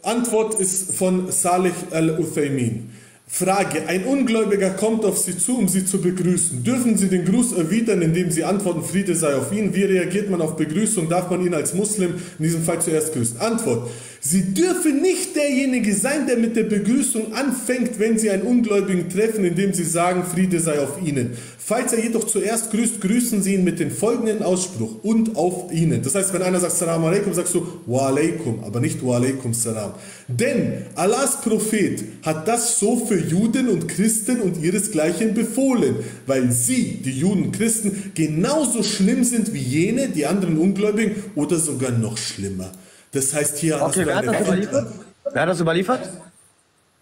Antwort ist von Salih al-Uthaymin. Frage, ein Ungläubiger kommt auf Sie zu, um Sie zu begrüßen. Dürfen Sie den Gruß erwidern, indem Sie antworten, Friede sei auf ihn? Wie reagiert man auf Begrüßung? Darf man ihn als Muslim in diesem Fall zuerst grüßen? Antwort, Sie dürfen nicht derjenige sein, der mit der Begrüßung anfängt, wenn Sie einen Ungläubigen treffen, indem Sie sagen, Friede sei auf Ihnen. Falls er jedoch zuerst grüßt, grüßen Sie ihn mit dem folgenden Ausspruch und auf Ihnen. Das heißt, wenn einer sagt Salam alaikum, sagst du Wa alaikum, aber nicht Wa alaikum salam. Denn Allahs Prophet hat das so für Juden und Christen und ihresgleichen befohlen, weil sie, die Juden und Christen, genauso schlimm sind wie jene, die anderen Ungläubigen oder sogar noch schlimmer. Das heißt, hier hast Okay, du wer hat das überliefert? Wer hat das überliefert?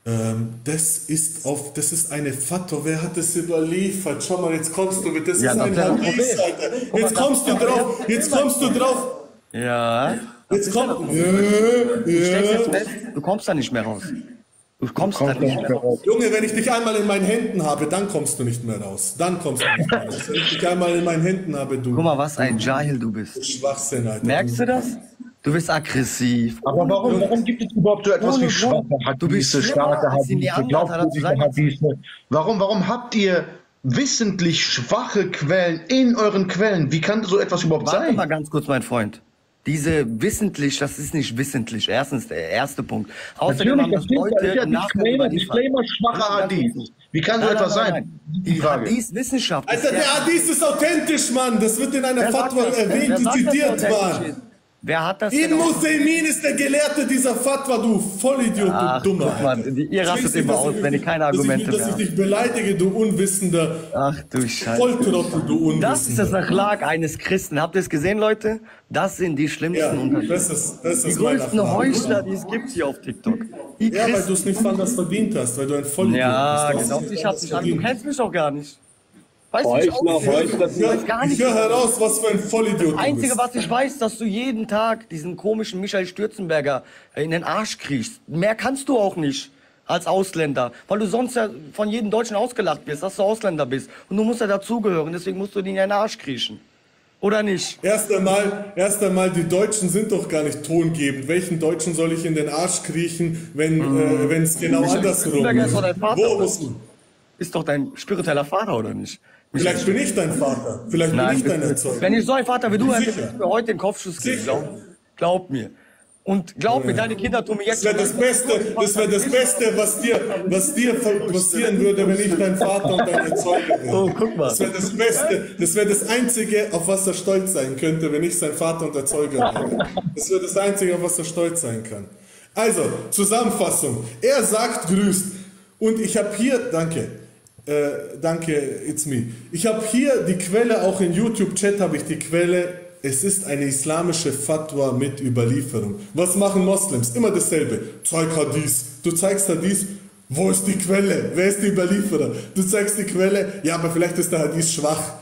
ähm, das ist auf, das ist eine Fatwa. Wer hat das überliefert? Schau mal, jetzt kommst du mit, das Ja, ist ein Hadith. Alter. Jetzt kommst du drauf, jetzt kommst du drauf. Ja. Jetzt kommt, ja, Du ja. du kommst da nicht mehr raus. Du kommst da nicht mehr raus. Junge, wenn ich dich einmal in meinen Händen habe, dann kommst du nicht mehr raus. Dann kommst du nicht mehr raus. Wenn ich dich einmal in meinen Händen habe, du Guck mal, was ein Jahil du bist. Schwachsinn, Alter. Merkst du das? Du bist aggressiv. Aber warum, warum gibt es überhaupt so etwas wie schwache Grund. Du bist Hadithe, starke Hadithe, glaubwürdige sein. Hadithe? Warum, warum habt ihr wissentlich schwache Quellen in euren Quellen? Wie kann so etwas überhaupt Warte sein? mal ganz kurz, mein Freund. Diese wissentlich, das ist nicht wissentlich. Erstens der erste Punkt. Außerdem Natürlich, haben das das. Leute ja Disclaimer. Disclaimer, schwacher Hadith. Wie kann so Nein, etwas nein, sein? nein. Die Frage. Hadith-Wissenschaft ist Alter, der ja- Hadith ist authentisch, Mann. Das wird in einer Fatwa erwähnt, die zitiert der war. Wer hat das Ibn denn auch- Uthaymin ist der Gelehrte dieser Fatwa, du Vollidiot, Ach, du Dummer. guck mal, Alter. die- ihr rastet immer aus, ich- wenn ihr keine dass ich- Argumente Dass ich habt. dich beleidige, du unwissender Ach du Scheiße. Volltrottel, du Unwissender. Das ist das Achlag eines Christen. Habt ihr es gesehen, Leute? Das sind die schlimmsten Ja, Unterschiede. das ist, das Die ist mein größten. Heuchler, die es gibt hier auf TikTok. Die Ja, weil Christen. du es nicht anders verdient hast, weil du ein Vollidiot Ja, bist. genau. Du hast Ich hab's nicht an. Du kennst mich doch gar nicht. Weißt du, ich nicht. Ich weiß gar Ich nicht. höre heraus, was für ein Vollidiot Das Einzige, was ich weiß, dass du jeden Tag diesen komischen Michael Stürzenberger in den Arsch kriegst. Mehr kannst du auch nicht als Ausländer, weil du sonst ja von jedem Deutschen ausgelacht wirst, dass du Ausländer bist. Und du musst ja dazugehören, deswegen musst du den in den Arsch kriechen. Oder nicht? Erst einmal, erst einmal, die Deutschen sind doch gar nicht tongebend. Welchen Deutschen soll ich in den Arsch kriechen, wenn äh, wenn es genau Michael andersrum ist Wo? Ist doch dein spiritueller Vater, oder nicht? Vielleicht bin ich dein Vater. Vielleicht bin ich dein Erzeuger. Wenn ich so ein Vater wie du hätte, würde ich mir heute den Kopfschuss geben. Glaub, glaub mir. Und glaub mir, deine Kinder tun mir jetzt Das wäre das Beste, das wäre das Beste, was dir, was dir passieren würde, wenn ich dein Vater und dein Erzeuger wäre. Oh, guck mal. Das wäre das Beste, das wäre das Einzige, auf was er stolz sein könnte, wenn ich sein Vater und Erzeuger wäre. Das wäre das Einzige, auf was er stolz sein kann. Also, Zusammenfassung. Er sagt, grüßt. Und ich habe hier, danke, äh, danke, it's me. Ich habe hier die Quelle, auch in YouTube-Chat habe ich die Quelle. Es ist eine islamische Fatwa mit Überlieferung. Was machen Moslems? Immer dasselbe. Zeig Hadith. Du zeigst Hadith. Wo ist die Quelle? Wer ist der Überlieferer? Du zeigst die Quelle. Ja, aber vielleicht ist der Hadith schwach.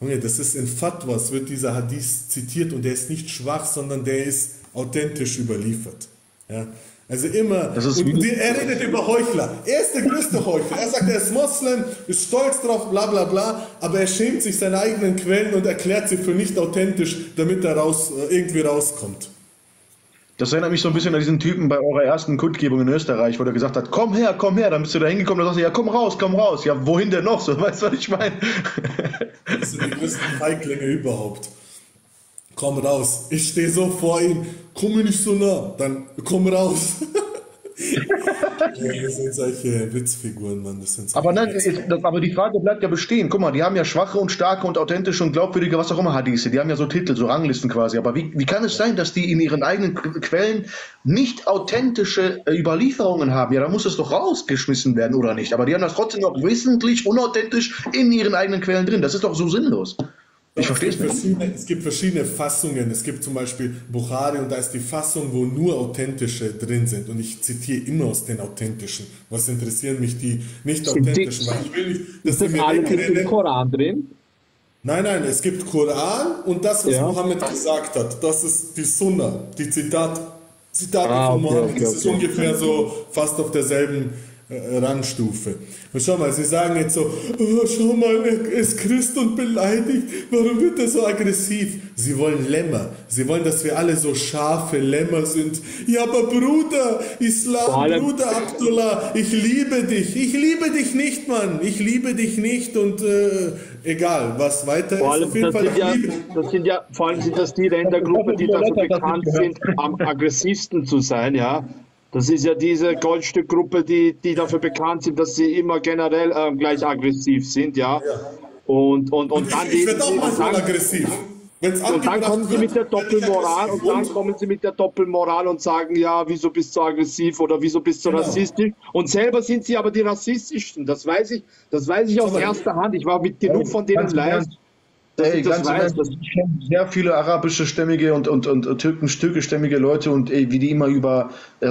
Junge, das ist in Fatwas wird dieser Hadith zitiert und der ist nicht schwach, sondern der ist authentisch überliefert. Ja? Also immer. Und die, er redet über Heuchler. Er ist der größte Heuchler. Er sagt, er ist Moslem, ist stolz drauf, bla bla bla, aber er schämt sich seine eigenen Quellen und erklärt sie für nicht authentisch, damit er raus, äh, irgendwie rauskommt. Das erinnert mich so ein bisschen an diesen Typen bei eurer ersten Kundgebung in Österreich, wo der gesagt hat, komm her, komm her, dann bist du da hingekommen und sagst, du, ja komm raus, komm raus. Ja, wohin denn noch? So, weißt du, was ich meine? Das sind die größten Feiglinge überhaupt. Komm raus. Ich stehe so vor ihm. Komm mir nicht so nah. Dann komm raus. das sind solche Witzfiguren, Mann. Das sind solche Aber, nein, es- das, aber die Frage bleibt ja bestehen. Guck mal, die haben ja schwache und starke und authentische und glaubwürdige, was auch immer Hadithe. Die haben ja so Titel, so Ranglisten quasi. Aber wie, wie kann es sein, dass die in ihren eigenen Qu- Quellen nicht authentische äh, Überlieferungen haben? Ja, da muss es doch rausgeschmissen werden, oder nicht? Aber die haben das trotzdem noch wissentlich unauthentisch in ihren eigenen Quellen drin. Das ist doch so sinnlos. Ich verstehe es verschiedene, es gibt verschiedene Fassungen. Es gibt zum Beispiel Bukhari und da ist die Fassung, wo nur authentische drin sind. Und ich zitiere immer aus den authentischen. Was interessieren mich die nicht authentischen? Weil ich will nicht, dass Ist die das mir alles im. Koran drin? Nein, nein, es gibt Koran und das, was Ja. Mohammed gesagt hat. Das ist die Sunna, die Zitat, Zitate Ah, von okay, Mohammed. okay, das ist okay. ungefähr so fast auf derselben Rangstufe. Und schau mal, sie sagen jetzt so, oh, schau mal, er ist Christ und beleidigt. Warum wird er so aggressiv? Sie wollen Lämmer. Sie wollen, dass wir alle so scharfe Lämmer sind. Ja, aber Bruder, Islam, Bruder Abdullah, ich liebe dich. Ich liebe dich nicht, Mann. Ich liebe dich nicht und äh, egal, was weiter Vor ist. allem, Auf jeden Fall, sind, ja, das sind ja, vor allem sind das die Ländergruppe, die dafür bekannt sind, am aggressivsten zu sein, ja. Das ist ja diese Goldstückgruppe, die, die dafür bekannt sind, dass sie immer generell ähm, gleich aggressiv sind, ja. Und, und, und dann, ich werde auch manchmal aggressiv. Wenn's und dann kommen sie mit der ich Doppelmoral und dann kommen sie mit der Doppelmoral und sagen, ja, wieso bist du aggressiv oder wieso bist du Genau. rassistisch? Und selber sind sie aber die rassistischsten. Das weiß ich, das weiß ich aus erster Hand. Ich war mit genug von denen live. Ey, ich das ganz weiß, dass- ich kenne sehr viele arabische stämmige und, und, und, und türkischstämmige Leute und ey, wie die immer über äh,